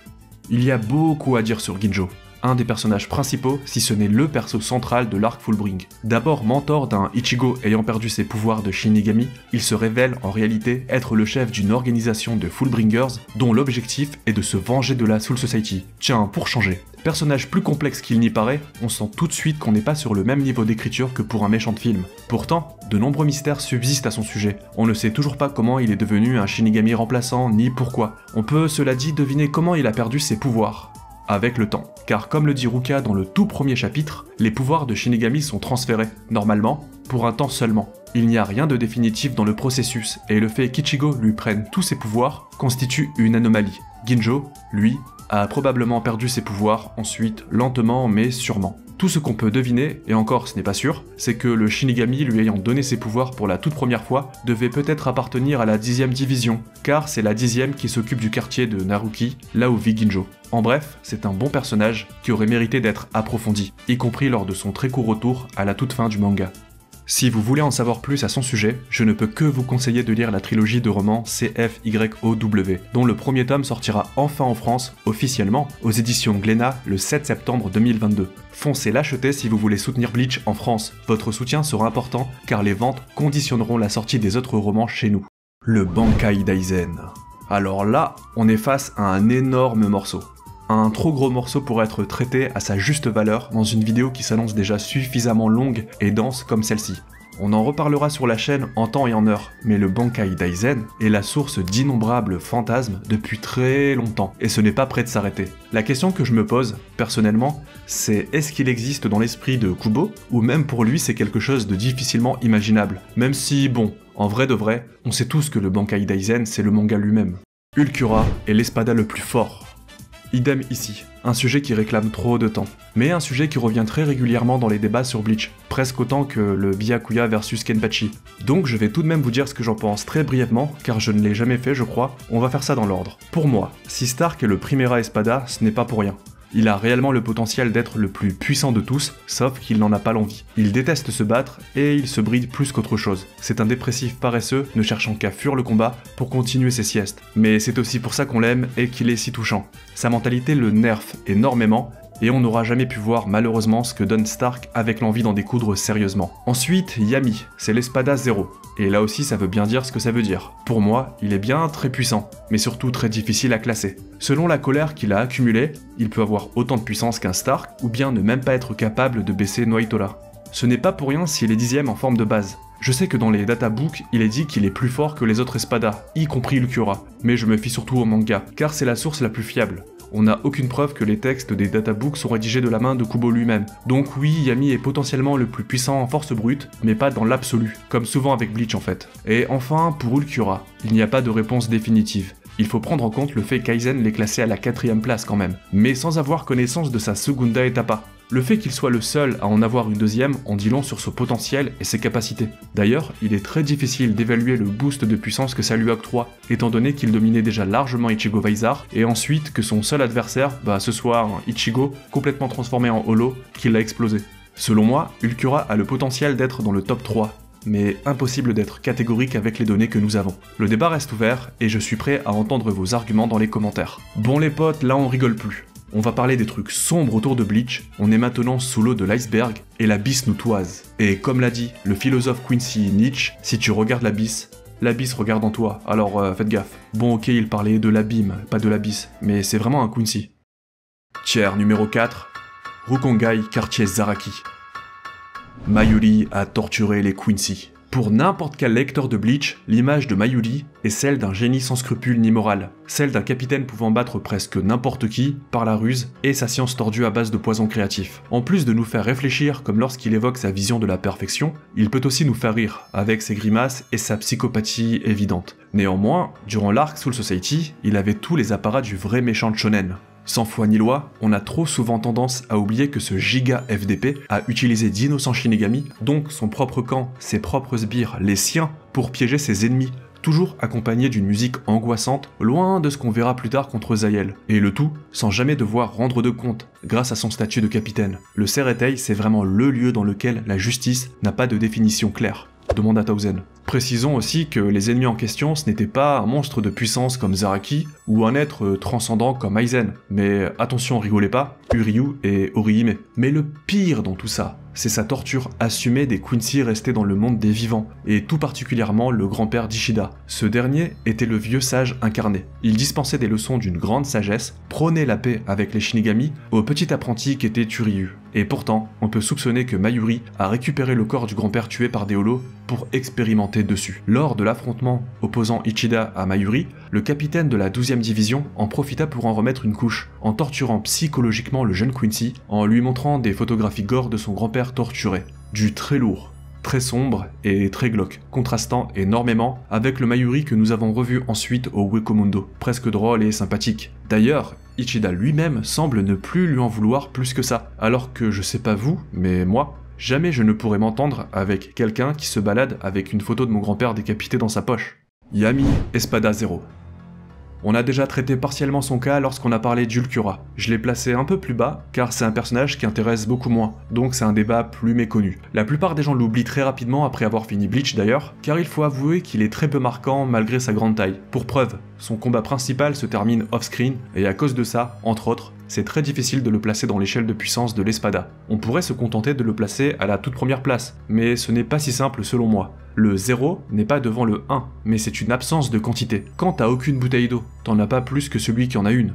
Il y a beaucoup à dire sur Ginjo, un des personnages principaux, si ce n'est le perso central de l'arc Fullbring. D'abord mentor d'un Ichigo ayant perdu ses pouvoirs de Shinigami, il se révèle en réalité être le chef d'une organisation de Fullbringers dont l'objectif est de se venger de la Soul Society. Tiens, pour changer. Personnage plus complexe qu'il n'y paraît, on sent tout de suite qu'on n'est pas sur le même niveau d'écriture que pour un méchant de film. Pourtant, de nombreux mystères subsistent à son sujet. On ne sait toujours pas comment il est devenu un Shinigami remplaçant, ni pourquoi. On peut, cela dit, deviner comment il a perdu ses pouvoirs avec le temps. Car comme le dit Ruka dans le tout premier chapitre, les pouvoirs de Shinigami sont transférés, normalement, pour un temps seulement. Il n'y a rien de définitif dans le processus, et le fait qu'Ichigo lui prenne tous ses pouvoirs constitue une anomalie. Ginjo, lui, a probablement perdu ses pouvoirs ensuite, lentement mais sûrement. Tout ce qu'on peut deviner, et encore ce n'est pas sûr, c'est que le Shinigami lui ayant donné ses pouvoirs pour la toute première fois devait peut-être appartenir à la dixième division, car c'est la dixième qui s'occupe du quartier de Naruki, là où vit Ginjo. En bref, c'est un bon personnage qui aurait mérité d'être approfondi, y compris lors de son très court retour à la toute fin du manga. Si vous voulez en savoir plus à son sujet, je ne peux que vous conseiller de lire la trilogie de romans CFYOW, dont le premier tome sortira enfin en France, officiellement, aux éditions Glénat le 7 septembre 2022. Foncez l'acheter si vous voulez soutenir Bleach en France, votre soutien sera important car les ventes conditionneront la sortie des autres romans chez nous. Le Bankai Daizen. Alors là, on est face à un énorme morceau un trop gros morceau pour être traité à sa juste valeur dans une vidéo qui s'annonce déjà suffisamment longue et dense comme celle-ci. On en reparlera sur la chaîne en temps et en heure, mais le Bankai Daizen est la source d'innombrables fantasmes depuis très longtemps, et ce n'est pas prêt de s'arrêter. La question que je me pose, personnellement, c'est est-ce qu'il existe dans l'esprit de Kubo, ou même pour lui c'est quelque chose de difficilement imaginable, même si, bon, en vrai de vrai, on sait tous que le Bankai Daizen c'est le manga lui-même. Ulcura est l'espada le plus fort, Idem ici, un sujet qui réclame trop de temps, mais un sujet qui revient très régulièrement dans les débats sur Bleach, presque autant que le Byakuya versus Kenpachi. Donc je vais tout de même vous dire ce que j'en pense très brièvement, car je ne l'ai jamais fait je crois, on va faire ça dans l'ordre. Pour moi, si Stark est le Primera Espada, ce n'est pas pour rien. Il a réellement le potentiel d'être le plus puissant de tous, sauf qu'il n'en a pas l'envie. Il déteste se battre et il se bride plus qu'autre chose. C'est un dépressif paresseux, ne cherchant qu'à fuir le combat pour continuer ses siestes. Mais c'est aussi pour ça qu'on l'aime et qu'il est si touchant. Sa mentalité le nerfe énormément et on n'aura jamais pu voir malheureusement ce que donne Stark avec l'envie d'en découdre sérieusement. Ensuite, Yami, c'est l'espada 0. Et là aussi ça veut bien dire ce que ça veut dire. Pour moi, il est bien très puissant, mais surtout très difficile à classer. Selon la colère qu'il a accumulée, il peut avoir autant de puissance qu'un Stark, ou bien ne même pas être capable de baisser Noitora. Ce n'est pas pour rien s'il est dixième en forme de base. Je sais que dans les databooks, il est dit qu'il est plus fort que les autres espadas, y compris Ulquiorra, mais je me fie surtout au manga, car c'est la source la plus fiable. On n'a aucune preuve que les textes des databooks sont rédigés de la main de Kubo lui-même. Donc oui, Yami est potentiellement le plus puissant en force brute, mais pas dans l'absolu, comme souvent avec Bleach en fait. Et enfin, pour Ulquiorra, il n'y a pas de réponse définitive. Il faut prendre en compte le fait qu'Aizen l'ait classé à la quatrième place quand même, mais sans avoir connaissance de sa Segunda Etapa. Le fait qu'il soit le seul à en avoir une deuxième en dit long sur son potentiel et ses capacités. D'ailleurs, il est très difficile d'évaluer le boost de puissance que ça lui octroie, étant donné qu'il dominait déjà largement Ichigo Vaisar, et ensuite que son seul adversaire, bah ce soit un Ichigo complètement transformé en holo, qui l'a explosé. Selon moi, Ulquiorra a le potentiel d'être dans le top 3, mais impossible d'être catégorique avec les données que nous avons. Le débat reste ouvert et je suis prêt à entendre vos arguments dans les commentaires. Bon les potes, là on rigole plus. On va parler des trucs sombres autour de Bleach, on est maintenant sous l'eau de l'iceberg et l'abysse nous toise. Et comme l'a dit le philosophe Quincy Nietzsche, si tu regardes l'abysse, l'abysse regarde en toi, alors euh, faites gaffe. Bon ok, il parlait de l'abîme, pas de l'abysse, mais c'est vraiment un Quincy. Tiers numéro 4, Rukongai quartier Zaraki. Mayuri a torturé les Quincy. Pour n'importe quel lecteur de Bleach, l'image de Mayuri est celle d'un génie sans scrupules ni morale, celle d'un capitaine pouvant battre presque n'importe qui par la ruse et sa science tordue à base de poison créatif. En plus de nous faire réfléchir comme lorsqu'il évoque sa vision de la perfection, il peut aussi nous faire rire avec ses grimaces et sa psychopathie évidente. Néanmoins, durant l'arc Soul Society, il avait tous les apparats du vrai méchant de shonen. Sans foi ni loi, on a trop souvent tendance à oublier que ce giga FDP a utilisé d'innocents Shinigami, donc son propre camp, ses propres sbires, les siens, pour piéger ses ennemis, toujours accompagné d'une musique angoissante, loin de ce qu'on verra plus tard contre Zael. Et le tout sans jamais devoir rendre de compte, grâce à son statut de capitaine. Le Seretei, c'est vraiment le lieu dans lequel la justice n'a pas de définition claire demanda Tauzen. Précisons aussi que les ennemis en question, ce n'était pas un monstre de puissance comme Zaraki ou un être transcendant comme Aizen, mais attention, rigolez pas, Uryu et Orihime. Mais le pire dans tout ça, c'est sa torture assumée des Quincy restés dans le monde des vivants, et tout particulièrement le grand-père d'Ishida. Ce dernier était le vieux sage incarné. Il dispensait des leçons d'une grande sagesse, prônait la paix avec les Shinigami au petit apprenti qu'était Uryu. Et pourtant, on peut soupçonner que Mayuri a récupéré le corps du grand-père tué par des holos pour expérimenter dessus. Lors de l'affrontement opposant Ichida à Mayuri, le capitaine de la 12e division en profita pour en remettre une couche, en torturant psychologiquement le jeune Quincy, en lui montrant des photographies gore de son grand-père torturé. Du très lourd, très sombre et très glauque, contrastant énormément avec le Mayuri que nous avons revu ensuite au Wekomundo, presque drôle et sympathique. D'ailleurs, Ichida lui-même semble ne plus lui en vouloir plus que ça, alors que je sais pas vous, mais moi, jamais je ne pourrais m'entendre avec quelqu'un qui se balade avec une photo de mon grand-père décapité dans sa poche. Yami Espada Zero. On a déjà traité partiellement son cas lorsqu'on a parlé d'Ulcura. Je l'ai placé un peu plus bas, car c'est un personnage qui intéresse beaucoup moins, donc c'est un débat plus méconnu. La plupart des gens l'oublient très rapidement après avoir fini Bleach d'ailleurs, car il faut avouer qu'il est très peu marquant malgré sa grande taille. Pour preuve, son combat principal se termine off-screen, et à cause de ça, entre autres, c'est très difficile de le placer dans l'échelle de puissance de l'Espada. On pourrait se contenter de le placer à la toute première place, mais ce n'est pas si simple selon moi. Le 0 n'est pas devant le 1, mais c'est une absence de quantité. Quand t'as aucune bouteille d'eau, t'en as pas plus que celui qui en a une.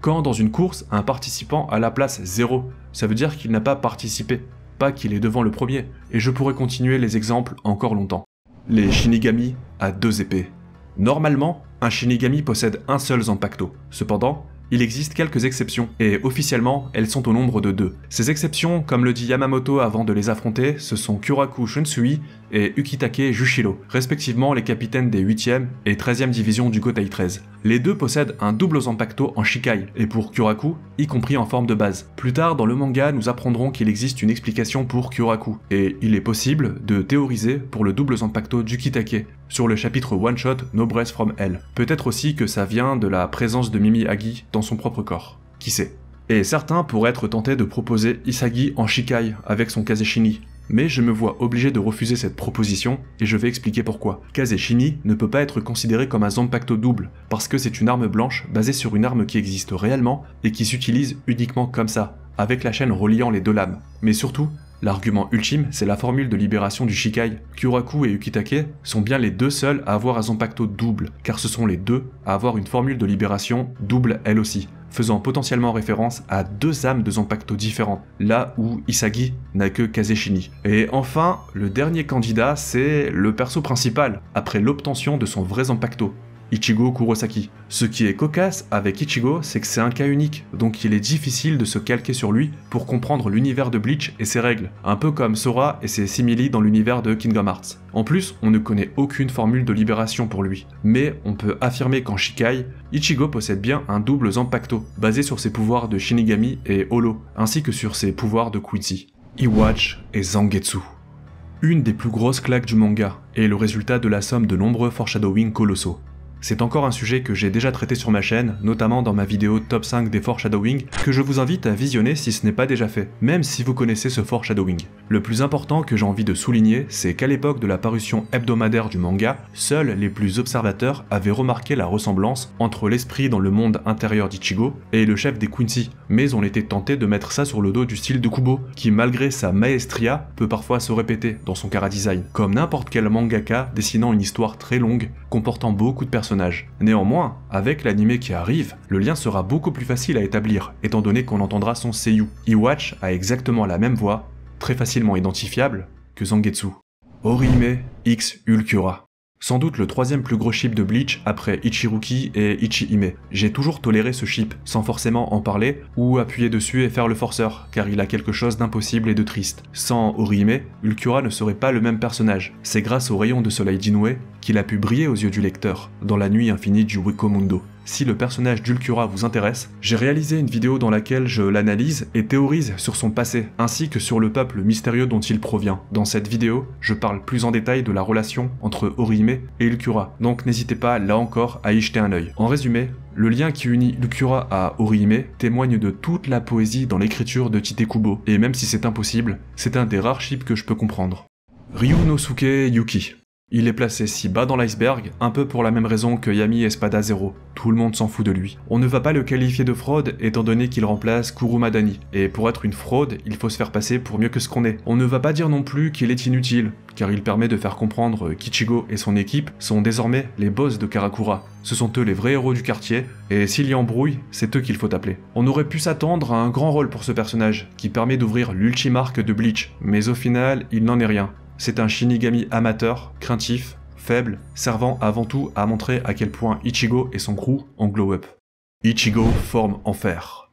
Quand dans une course, un participant a la place 0, ça veut dire qu'il n'a pas participé, pas qu'il est devant le premier, et je pourrais continuer les exemples encore longtemps. Les Shinigami à deux épées. Normalement, un Shinigami possède un seul Zanpakuto. Cependant, il existe quelques exceptions, et officiellement, elles sont au nombre de deux. Ces exceptions, comme le dit Yamamoto avant de les affronter, ce sont Kyoraku Shunsui et Ukitake Jushiro, respectivement les capitaines des 8e et 13e divisions du Gotai 13. Les deux possèdent un double Zanpakuto en Shikai, et pour Kyoraku, y compris en forme de base. Plus tard dans le manga, nous apprendrons qu'il existe une explication pour Kyoraku, et il est possible de théoriser pour le double Zanpakuto d'Ukitake, sur le chapitre One Shot No Breath from Hell. Peut-être aussi que ça vient de la présence de Mimi Agi dans son propre corps. Qui sait? Et certains pourraient être tentés de proposer Isagi en Shikai avec son Kazeshini, mais je me vois obligé de refuser cette proposition et je vais expliquer pourquoi. Kazeshini ne peut pas être considéré comme un Zanpakuto double parce que c'est une arme blanche basée sur une arme qui existe réellement et qui s'utilise uniquement comme ça, avec la chaîne reliant les deux lames. Mais surtout, L'argument ultime, c'est la formule de libération du Shikai. Kyuraku et Ukitake sont bien les deux seuls à avoir un Zanpakuto double, car ce sont les deux à avoir une formule de libération double elle aussi, faisant potentiellement référence à deux âmes de Zanpakuto différentes, là où Isagi n'a que Kazeshini. Et enfin, le dernier candidat, c'est le perso principal, après l'obtention de son vrai Zanpakuto, Ichigo Kurosaki. Ce qui est cocasse avec Ichigo, c'est que c'est un cas unique, donc il est difficile de se calquer sur lui pour comprendre l'univers de Bleach et ses règles, un peu comme Sora et ses simili dans l'univers de Kingdom Hearts. En plus, on ne connaît aucune formule de libération pour lui, mais on peut affirmer qu'en Shikai, Ichigo possède bien un double Zanpakuto, basé sur ses pouvoirs de Shinigami et Holo, ainsi que sur ses pouvoirs de Quincy. Iwatch et Zangetsu. Une des plus grosses claques du manga, et le résultat de la somme de nombreux foreshadowing colossaux. C'est encore un sujet que j'ai déjà traité sur ma chaîne, notamment dans ma vidéo top 5 des foreshadowing, que je vous invite à visionner si ce n'est pas déjà fait, même si vous connaissez ce foreshadowing. Le plus important que j'ai envie de souligner, c'est qu'à l'époque de la parution hebdomadaire du manga, seuls les plus observateurs avaient remarqué la ressemblance entre l'esprit dans le monde intérieur d'Ichigo et le chef des Quincy, mais on était tenté de mettre ça sur le dos du style de Kubo, qui malgré sa maestria peut parfois se répéter dans son chara-design, comme n'importe quel mangaka dessinant une histoire très longue, comportant beaucoup de personnages Néanmoins, avec l'anime qui arrive, le lien sera beaucoup plus facile à établir, étant donné qu'on entendra son seiyuu. Iwatch a exactement la même voix, très facilement identifiable, que Zangetsu. Orihime X Ulcura. Sans doute le troisième plus gros ship de Bleach après Ichiruki et Ichihime. J'ai toujours toléré ce ship, sans forcément en parler ou appuyer dessus et faire le forceur, car il a quelque chose d'impossible et de triste. Sans Orihime, Ulcura ne serait pas le même personnage. C'est grâce au rayon de soleil d'Inoue qu'il a pu briller aux yeux du lecteur, dans la nuit infinie du Wikomundo. Si le personnage d'Ulcura vous intéresse, j'ai réalisé une vidéo dans laquelle je l'analyse et théorise sur son passé, ainsi que sur le peuple mystérieux dont il provient. Dans cette vidéo, je parle plus en détail de la relation entre Orihime et Ulcura, donc n'hésitez pas là encore à y jeter un œil. En résumé, le lien qui unit Ulcura à Orihime témoigne de toute la poésie dans l'écriture de Tite Kubo, et même si c'est impossible, c'est un des rares ships que je peux comprendre. Ryunosuke Yuki. Il est placé si bas dans l'iceberg, un peu pour la même raison que Yami Espada Zero. Tout le monde s'en fout de lui. On ne va pas le qualifier de fraude étant donné qu'il remplace Kurumadani. Et pour être une fraude, il faut se faire passer pour mieux que ce qu'on est. On ne va pas dire non plus qu'il est inutile, car il permet de faire comprendre qu'Ichigo et son équipe sont désormais les boss de Karakura. Ce sont eux les vrais héros du quartier, et s'il y embrouille, c'est eux qu'il faut appeler. On aurait pu s'attendre à un grand rôle pour ce personnage, qui permet d'ouvrir l'ultime arc de Bleach, mais au final, il n'en est rien. C'est un Shinigami amateur, craintif, faible, servant avant tout à montrer à quel point Ichigo et son crew ont glow up. Ichigo forme Enfer.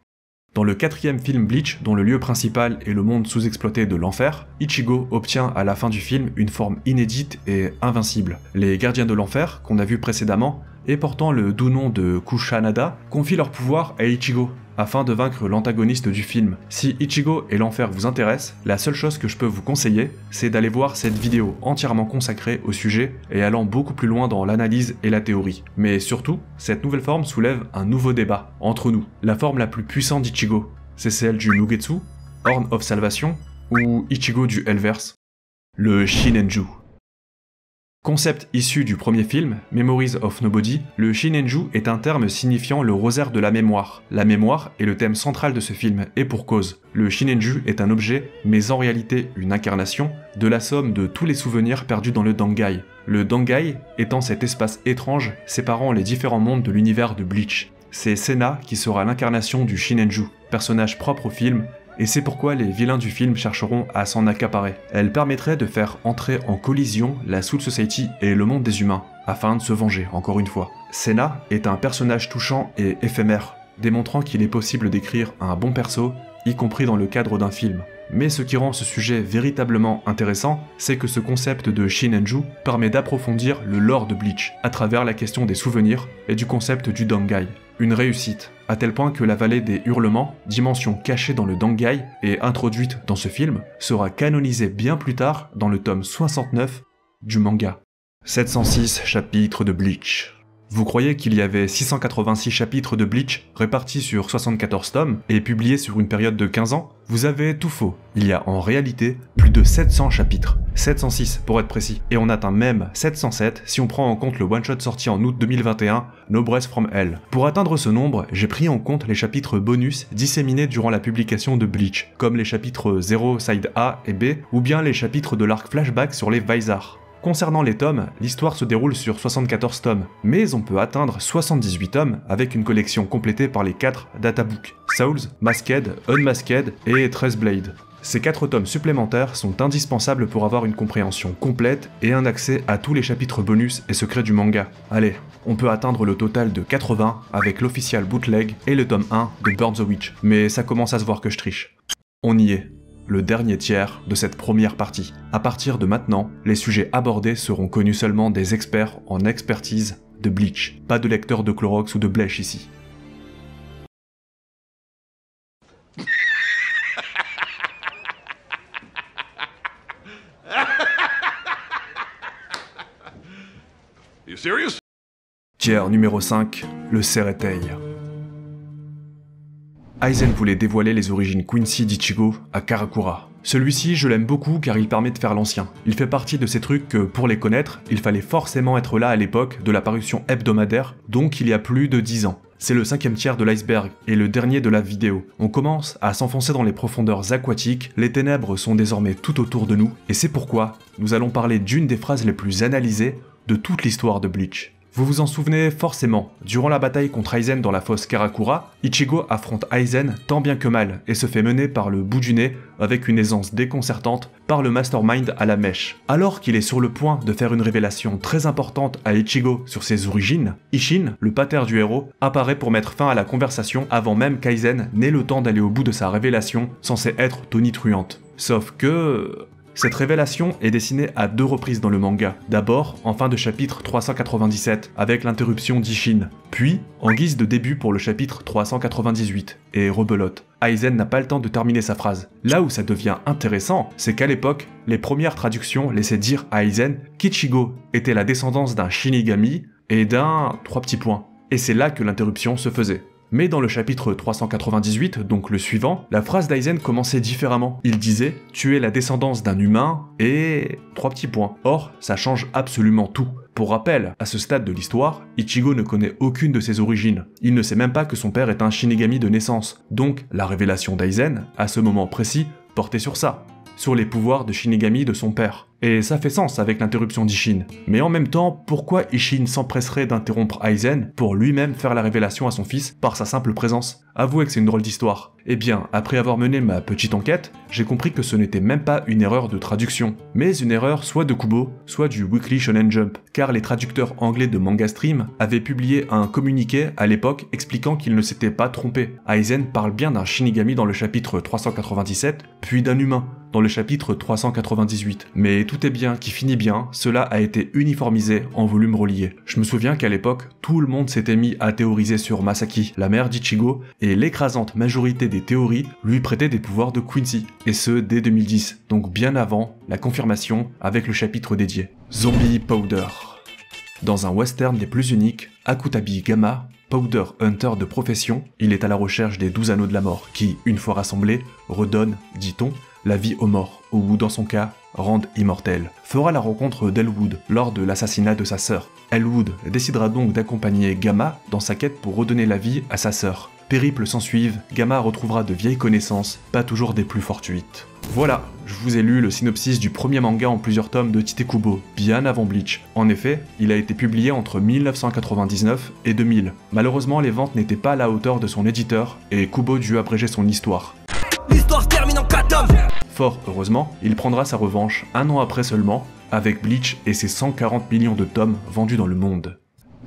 Dans le quatrième film Bleach, dont le lieu principal est le monde sous-exploité de l'enfer, Ichigo obtient à la fin du film une forme inédite et invincible. Les gardiens de l'enfer, qu'on a vu précédemment, et portant le doux nom de Kushanada, confient leur pouvoir à Ichigo, afin de vaincre l'antagoniste du film. Si Ichigo et l'enfer vous intéressent, la seule chose que je peux vous conseiller, c'est d'aller voir cette vidéo entièrement consacrée au sujet et allant beaucoup plus loin dans l'analyse et la théorie. Mais surtout, cette nouvelle forme soulève un nouveau débat entre nous. La forme la plus puissante d'Ichigo, c'est celle du Nugetsu, Horn of Salvation, ou Ichigo du Hellverse, le Shinenju. Concept issu du premier film, Memories of Nobody, le Shinenju est un terme signifiant le rosaire de la mémoire. La mémoire est le thème central de ce film, et pour cause. Le Shinenju est un objet, mais en réalité une incarnation, de la somme de tous les souvenirs perdus dans le Dangai. Le Dangai étant cet espace étrange séparant les différents mondes de l'univers de Bleach. C'est Senna qui sera l'incarnation du Shinenju, personnage propre au film et c'est pourquoi les vilains du film chercheront à s'en accaparer. Elle permettrait de faire entrer en collision la Soul Society et le monde des humains, afin de se venger, encore une fois. Senna est un personnage touchant et éphémère, démontrant qu'il est possible d'écrire un bon perso, y compris dans le cadre d'un film. Mais ce qui rend ce sujet véritablement intéressant, c'est que ce concept de Shinenju permet d'approfondir le lore de Bleach, à travers la question des souvenirs et du concept du Dangai. Une réussite, à tel point que la vallée des hurlements, dimension cachée dans le Dangai et introduite dans ce film, sera canonisée bien plus tard dans le tome 69 du manga. 706 chapitres de Bleach. Vous croyez qu'il y avait 686 chapitres de Bleach répartis sur 74 tomes et publiés sur une période de 15 ans? Vous avez tout faux. Il y a en réalité plus de 700 chapitres. 706 pour être précis. Et on atteint même 707 si on prend en compte le one-shot sorti en août 2021, No Breath from Hell. Pour atteindre ce nombre, j'ai pris en compte les chapitres bonus disséminés durant la publication de Bleach, comme les chapitres 0 Side A et B, ou bien les chapitres de l'arc flashback sur les Vizar. Concernant les tomes, l'histoire se déroule sur 74 tomes, mais on peut atteindre 78 tomes avec une collection complétée par les 4 databooks Souls, Masked, Unmasked et 13 Blade. Ces 4 tomes supplémentaires sont indispensables pour avoir une compréhension complète et un accès à tous les chapitres bonus et secrets du manga. Allez, on peut atteindre le total de 80 avec l'official bootleg et le tome 1 de Burn the Witch, mais ça commence à se voir que je triche. On y est le dernier tiers de cette première partie. À partir de maintenant, les sujets abordés seront connus seulement des experts en expertise de Bleach, pas de lecteurs de Clorox ou de Blech ici. Tiers numéro 5, le Seretei. Aizen voulait dévoiler les origines Quincy d'Ichigo à Karakura. Celui-ci, je l'aime beaucoup car il permet de faire l'ancien. Il fait partie de ces trucs que, pour les connaître, il fallait forcément être là à l'époque de la parution hebdomadaire, donc il y a plus de 10 ans. C'est le cinquième tiers de l'iceberg et le dernier de la vidéo. On commence à s'enfoncer dans les profondeurs aquatiques, les ténèbres sont désormais tout autour de nous, et c'est pourquoi nous allons parler d'une des phrases les plus analysées de toute l'histoire de Bleach. Vous vous en souvenez forcément, durant la bataille contre Aizen dans la fosse Karakura, Ichigo affronte Aizen tant bien que mal et se fait mener par le bout du nez avec une aisance déconcertante par le mastermind à la mèche. Alors qu'il est sur le point de faire une révélation très importante à Ichigo sur ses origines, Ishin, le pater du héros, apparaît pour mettre fin à la conversation avant même qu'Aizen n'ait le temps d'aller au bout de sa révélation censée être tonitruante. Sauf que... Cette révélation est dessinée à deux reprises dans le manga. D'abord, en fin de chapitre 397, avec l'interruption d'Ishin, puis en guise de début pour le chapitre 398, et rebelote. Aizen n'a pas le temps de terminer sa phrase. Là où ça devient intéressant, c'est qu'à l'époque, les premières traductions laissaient dire à Aizen qu'Ichigo était la descendance d'un Shinigami et d'un... trois petits points. Et c'est là que l'interruption se faisait. Mais dans le chapitre 398, donc le suivant, la phrase d'Aizen commençait différemment. Il disait Tu es la descendance d'un humain et. trois petits points. Or, ça change absolument tout. Pour rappel, à ce stade de l'histoire, Ichigo ne connaît aucune de ses origines. Il ne sait même pas que son père est un Shinigami de naissance. Donc, la révélation d'Aizen, à ce moment précis, portait sur ça sur les pouvoirs de Shinigami de son père. Et ça fait sens avec l'interruption d'Ishin. Mais en même temps, pourquoi Ishin s'empresserait d'interrompre Aizen pour lui-même faire la révélation à son fils par sa simple présence? Avouez que c'est une drôle d'histoire. Eh bien, après avoir mené ma petite enquête, j'ai compris que ce n'était même pas une erreur de traduction, mais une erreur soit de Kubo, soit du Weekly Shonen Jump, car les traducteurs anglais de Manga Stream avaient publié un communiqué à l'époque expliquant qu'ils ne s'étaient pas trompés. Aizen parle bien d'un Shinigami dans le chapitre 397, puis d'un humain dans le chapitre 398. Mais tout est bien qui finit bien, cela a été uniformisé en volume relié. Je me souviens qu'à l'époque, tout le monde s'était mis à théoriser sur Masaki, la mère d'Ichigo, et l'écrasante majorité des théories lui prêtaient des pouvoirs de Quincy, et ce dès 2010, donc bien avant la confirmation avec le chapitre dédié. Zombie Powder. Dans un western des plus uniques, Akutabi Gamma, Powder Hunter de profession, il est à la recherche des douze anneaux de la mort qui, une fois rassemblés, redonnent, dit-on, la vie aux morts, ou dans son cas, rendent immortel. Fera la rencontre d'Elwood lors de l'assassinat de sa sœur. Elwood décidera donc d'accompagner Gamma dans sa quête pour redonner la vie à sa sœur. Périple s'ensuivent, Gamma retrouvera de vieilles connaissances, pas toujours des plus fortuites. Voilà, je vous ai lu le synopsis du premier manga en plusieurs tomes de Tite Kubo, bien avant Bleach. En effet, il a été publié entre 1999 et 2000. Malheureusement, les ventes n'étaient pas à la hauteur de son éditeur, et Kubo dut abréger son histoire. L'histoire termine en 4 tomes Fort heureusement, il prendra sa revanche un an après seulement, avec Bleach et ses 140 millions de tomes vendus dans le monde.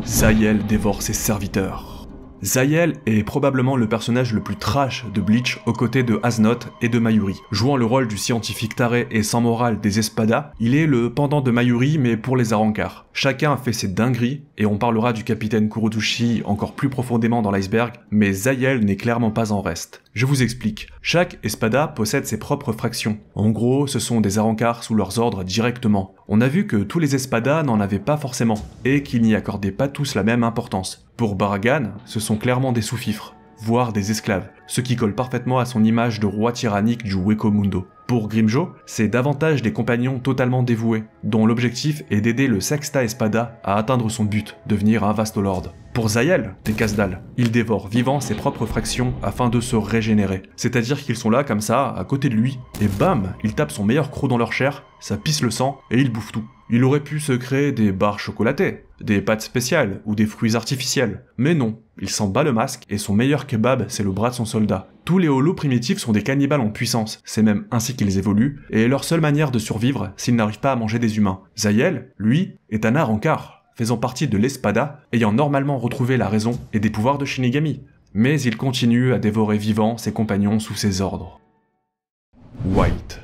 Zayel dévore ses serviteurs. Zayel est probablement le personnage le plus trash de Bleach aux côtés de Asnoth et de Mayuri. Jouant le rôle du scientifique taré et sans morale des Espadas, il est le pendant de Mayuri mais pour les Arankars. Chacun a fait ses dingueries, et on parlera du capitaine Kurotushi encore plus profondément dans l'iceberg, mais Zayel n'est clairement pas en reste. Je vous explique. Chaque Espada possède ses propres fractions. En gros, ce sont des Arankars sous leurs ordres directement. On a vu que tous les espadas n'en avaient pas forcément, et qu'ils n'y accordaient pas tous la même importance. Pour Baragan, ce sont clairement des sous-fifres, voire des esclaves, ce qui colle parfaitement à son image de roi tyrannique du Weko Mundo. Pour Grimjo, c'est davantage des compagnons totalement dévoués, dont l'objectif est d'aider le Sexta Espada à atteindre son but, devenir un vaste lord. Pour Zayel, des casse-dalles, il dévore vivant ses propres fractions afin de se régénérer. C'est-à-dire qu'ils sont là comme ça, à côté de lui, et bam, il tape son meilleur croc dans leur chair, ça pisse le sang, et il bouffe tout. Il aurait pu se créer des barres chocolatées, des pâtes spéciales ou des fruits artificiels. Mais non, il s'en bat le masque et son meilleur kebab, c'est le bras de son soldat. Tous les holos primitifs sont des cannibales en puissance, c'est même ainsi qu'ils évoluent, et leur seule manière de survivre s'ils n'arrivent pas à manger des humains. Zayel, lui, est un Arankar, faisant partie de l'Espada, ayant normalement retrouvé la raison et des pouvoirs de Shinigami. Mais il continue à dévorer vivant ses compagnons sous ses ordres. White.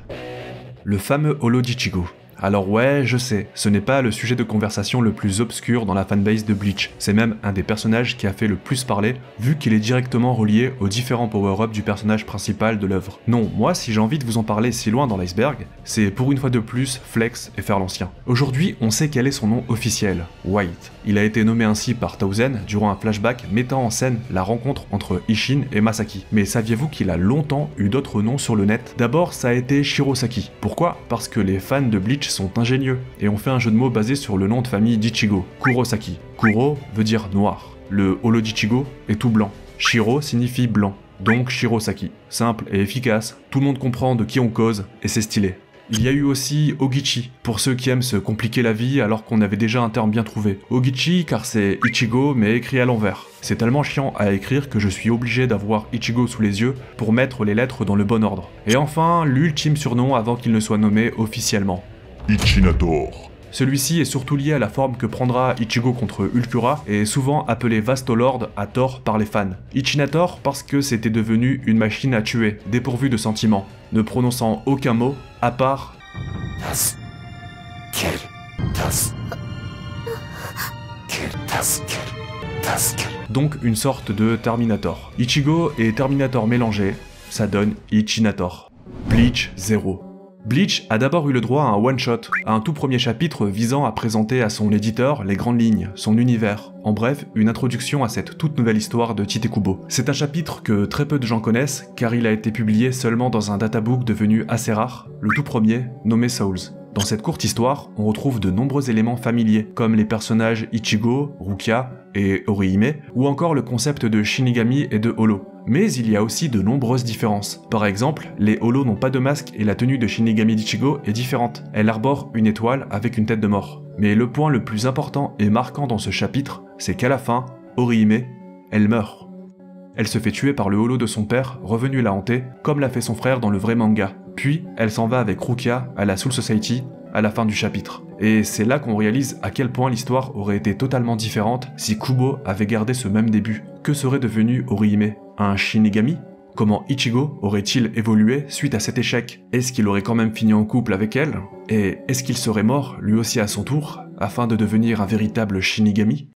Le fameux holo d'Ichigo. Alors ouais, je sais, ce n'est pas le sujet de conversation le plus obscur dans la fanbase de Bleach, c'est même un des personnages qui a fait le plus parler, vu qu'il est directement relié aux différents power-ups du personnage principal de l'œuvre. Non, moi si j'ai envie de vous en parler si loin dans l'iceberg, c'est pour une fois de plus flex et faire l'ancien. Aujourd'hui, on sait quel est son nom officiel, White. Il a été nommé ainsi par Tauzen durant un flashback mettant en scène la rencontre entre Ishin et Masaki. Mais saviez-vous qu'il a longtemps eu d'autres noms sur le net? D'abord, ça a été Shirosaki. Pourquoi? Parce que les fans de Bleach sont ingénieux et ont fait un jeu de mots basé sur le nom de famille d'Ichigo, Kurosaki. Kuro veut dire noir. Le holo d'Ichigo est tout blanc. Shiro signifie blanc. Donc Shirosaki. Simple et efficace, tout le monde comprend de qui on cause et c'est stylé. Il y a eu aussi Ogichi, pour ceux qui aiment se compliquer la vie alors qu'on avait déjà un terme bien trouvé. Ogichi car c'est Ichigo mais écrit à l'envers. C'est tellement chiant à écrire que je suis obligé d'avoir Ichigo sous les yeux pour mettre les lettres dans le bon ordre. Et enfin, l'ultime surnom avant qu'il ne soit nommé officiellement. Ichinator. Celui-ci est surtout lié à la forme que prendra Ichigo contre Ulpura et est souvent appelé Vastolord à tort par les fans. Ichinator parce que c'était devenu une machine à tuer, dépourvue de sentiments, ne prononçant aucun mot à part donc une sorte de Terminator. Ichigo et Terminator mélangés, ça donne Ichinator. Bleach 0. Bleach a d'abord eu le droit à un one-shot, à un tout premier chapitre visant à présenter à son éditeur les grandes lignes, son univers, en bref, une introduction à cette toute nouvelle histoire de Kubo. C'est un chapitre que très peu de gens connaissent, car il a été publié seulement dans un databook devenu assez rare, le tout premier, nommé Souls. Dans cette courte histoire, on retrouve de nombreux éléments familiers, comme les personnages Ichigo, Rukia et Orihime, ou encore le concept de Shinigami et de Holo. Mais il y a aussi de nombreuses différences. Par exemple, les Holos n'ont pas de masque et la tenue de Shinigami d'Ichigo est différente. Elle arbore une étoile avec une tête de mort. Mais le point le plus important et marquant dans ce chapitre, c'est qu'à la fin, Orihime, elle meurt. Elle se fait tuer par le holo de son père, revenu la hanter, comme l'a fait son frère dans le vrai manga. Puis, elle s'en va avec Rukia à la Soul Society à la fin du chapitre. Et c'est là qu'on réalise à quel point l'histoire aurait été totalement différente si Kubo avait gardé ce même début. Que serait devenu Orihime? Un Shinigami? Comment Ichigo aurait-il évolué suite à cet échec? Est-ce qu'il aurait quand même fini en couple avec elle? Et est-ce qu'il serait mort, lui aussi à son tour, afin de devenir un véritable Shinigami?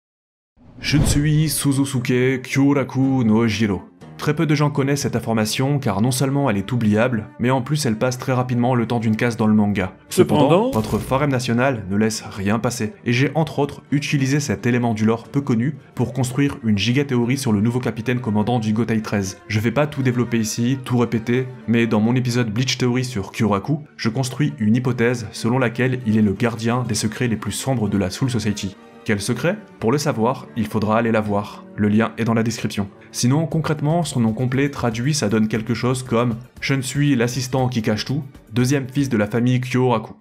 Shutsui Suzusuke Kyuraku no Jiro. Très peu de gens connaissent cette information car non seulement elle est oubliable, mais en plus elle passe très rapidement le temps d'une case dans le manga. Cependant- votre forum national ne laisse rien passer, et j'ai entre autres utilisé cet élément du lore peu connu pour construire une giga théorie sur le nouveau capitaine commandant du Gotai 13. Je vais pas tout développer ici, tout répéter, mais dans mon épisode Bleach Theory sur Kyuraku, je construis une hypothèse selon laquelle il est le gardien des secrets les plus sombres de la Soul Society. Quel secret? Pour le savoir, il faudra aller la voir. Le lien est dans la description. Sinon, concrètement, son nom complet traduit, ça donne quelque chose comme Je ne suis l'assistant qui cache tout, deuxième fils de la famille Kyoraku.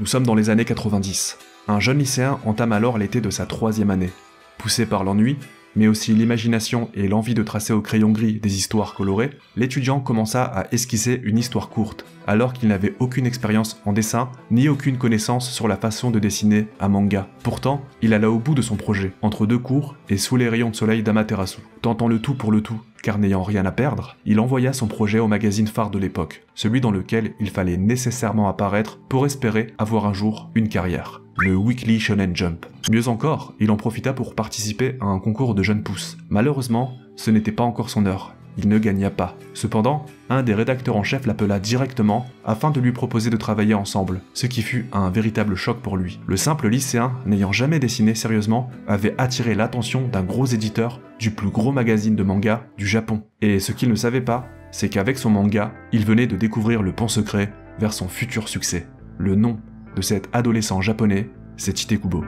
Nous sommes dans les années 90. Un jeune lycéen entame alors l'été de sa troisième année. Poussé par l'ennui, mais aussi l'imagination et l'envie de tracer au crayon gris des histoires colorées, l'étudiant commença à esquisser une histoire courte, alors qu'il n'avait aucune expérience en dessin ni aucune connaissance sur la façon de dessiner un manga. Pourtant, il alla au bout de son projet, entre deux cours et sous les rayons de soleil d'Amaterasu. Tentant le tout pour le tout, car n'ayant rien à perdre, il envoya son projet au magazine phare de l'époque, celui dans lequel il fallait nécessairement apparaître pour espérer avoir un jour une carrière. Le Weekly Shonen Jump. Mieux encore, il en profita pour participer à un concours de jeunes pousses. Malheureusement, ce n'était pas encore son heure. Il ne gagna pas. Cependant, un des rédacteurs en chef l'appela directement afin de lui proposer de travailler ensemble, ce qui fut un véritable choc pour lui. Le simple lycéen, n'ayant jamais dessiné sérieusement, avait attiré l'attention d'un gros éditeur du plus gros magazine de manga du Japon. Et ce qu'il ne savait pas, c'est qu'avec son manga, il venait de découvrir le pont secret vers son futur succès. Le nom de cet adolescent japonais, c'est Tite Kubo.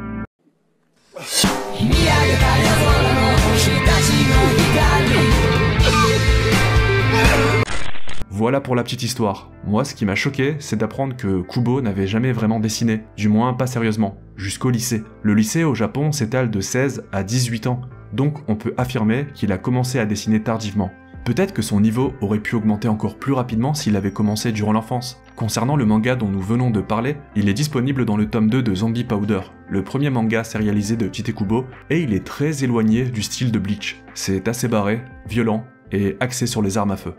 Voilà pour la petite histoire. Moi, ce qui m'a choqué, c'est d'apprendre que Kubo n'avait jamais vraiment dessiné, du moins pas sérieusement, jusqu'au lycée. Le lycée au Japon s'étale de 16 à 18 ans, donc on peut affirmer qu'il a commencé à dessiner tardivement. Peut-être que son niveau aurait pu augmenter encore plus rapidement s'il avait commencé durant l'enfance. Concernant le manga dont nous venons de parler, il est disponible dans le tome 2 de Zombie Powder, le premier manga sérialisé de Tite Kubo, et il est très éloigné du style de Bleach. C'est assez barré, violent et axé sur les armes à feu.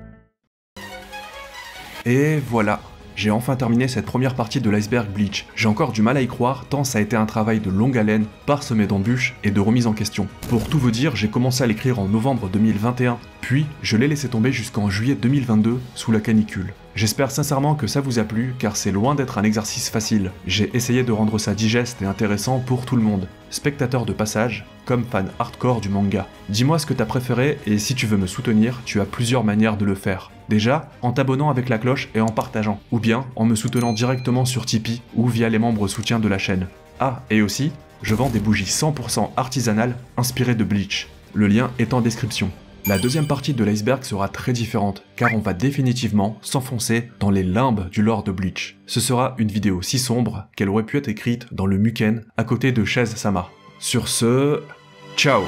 Et voilà, j'ai enfin terminé cette première partie de l'iceberg Bleach. J'ai encore du mal à y croire tant ça a été un travail de longue haleine, parsemé d'embûches et de remises en question. Pour tout vous dire, j'ai commencé à l'écrire en novembre 2021, puis je l'ai laissé tomber jusqu'en juillet 2022 sous la canicule. J'espère sincèrement que ça vous a plu car c'est loin d'être un exercice facile. J'ai essayé de rendre ça digeste et intéressant pour tout le monde, spectateur de passage comme fan hardcore du manga. Dis-moi ce que t'as préféré et si tu veux me soutenir, tu as plusieurs manières de le faire. Déjà, en t'abonnant avec la cloche et en partageant, ou bien en me soutenant directement sur Tipeee ou via les membres soutiens de la chaîne. Ah, et aussi, je vends des bougies 100% artisanales inspirées de Bleach. Le lien est en description. La deuxième partie de l'iceberg sera très différente, car on va définitivement s'enfoncer dans les limbes du lore de Bleach. Ce sera une vidéo si sombre qu'elle aurait pu être écrite dans le Muken à côté de Chaise Sama. Sur ce, ciao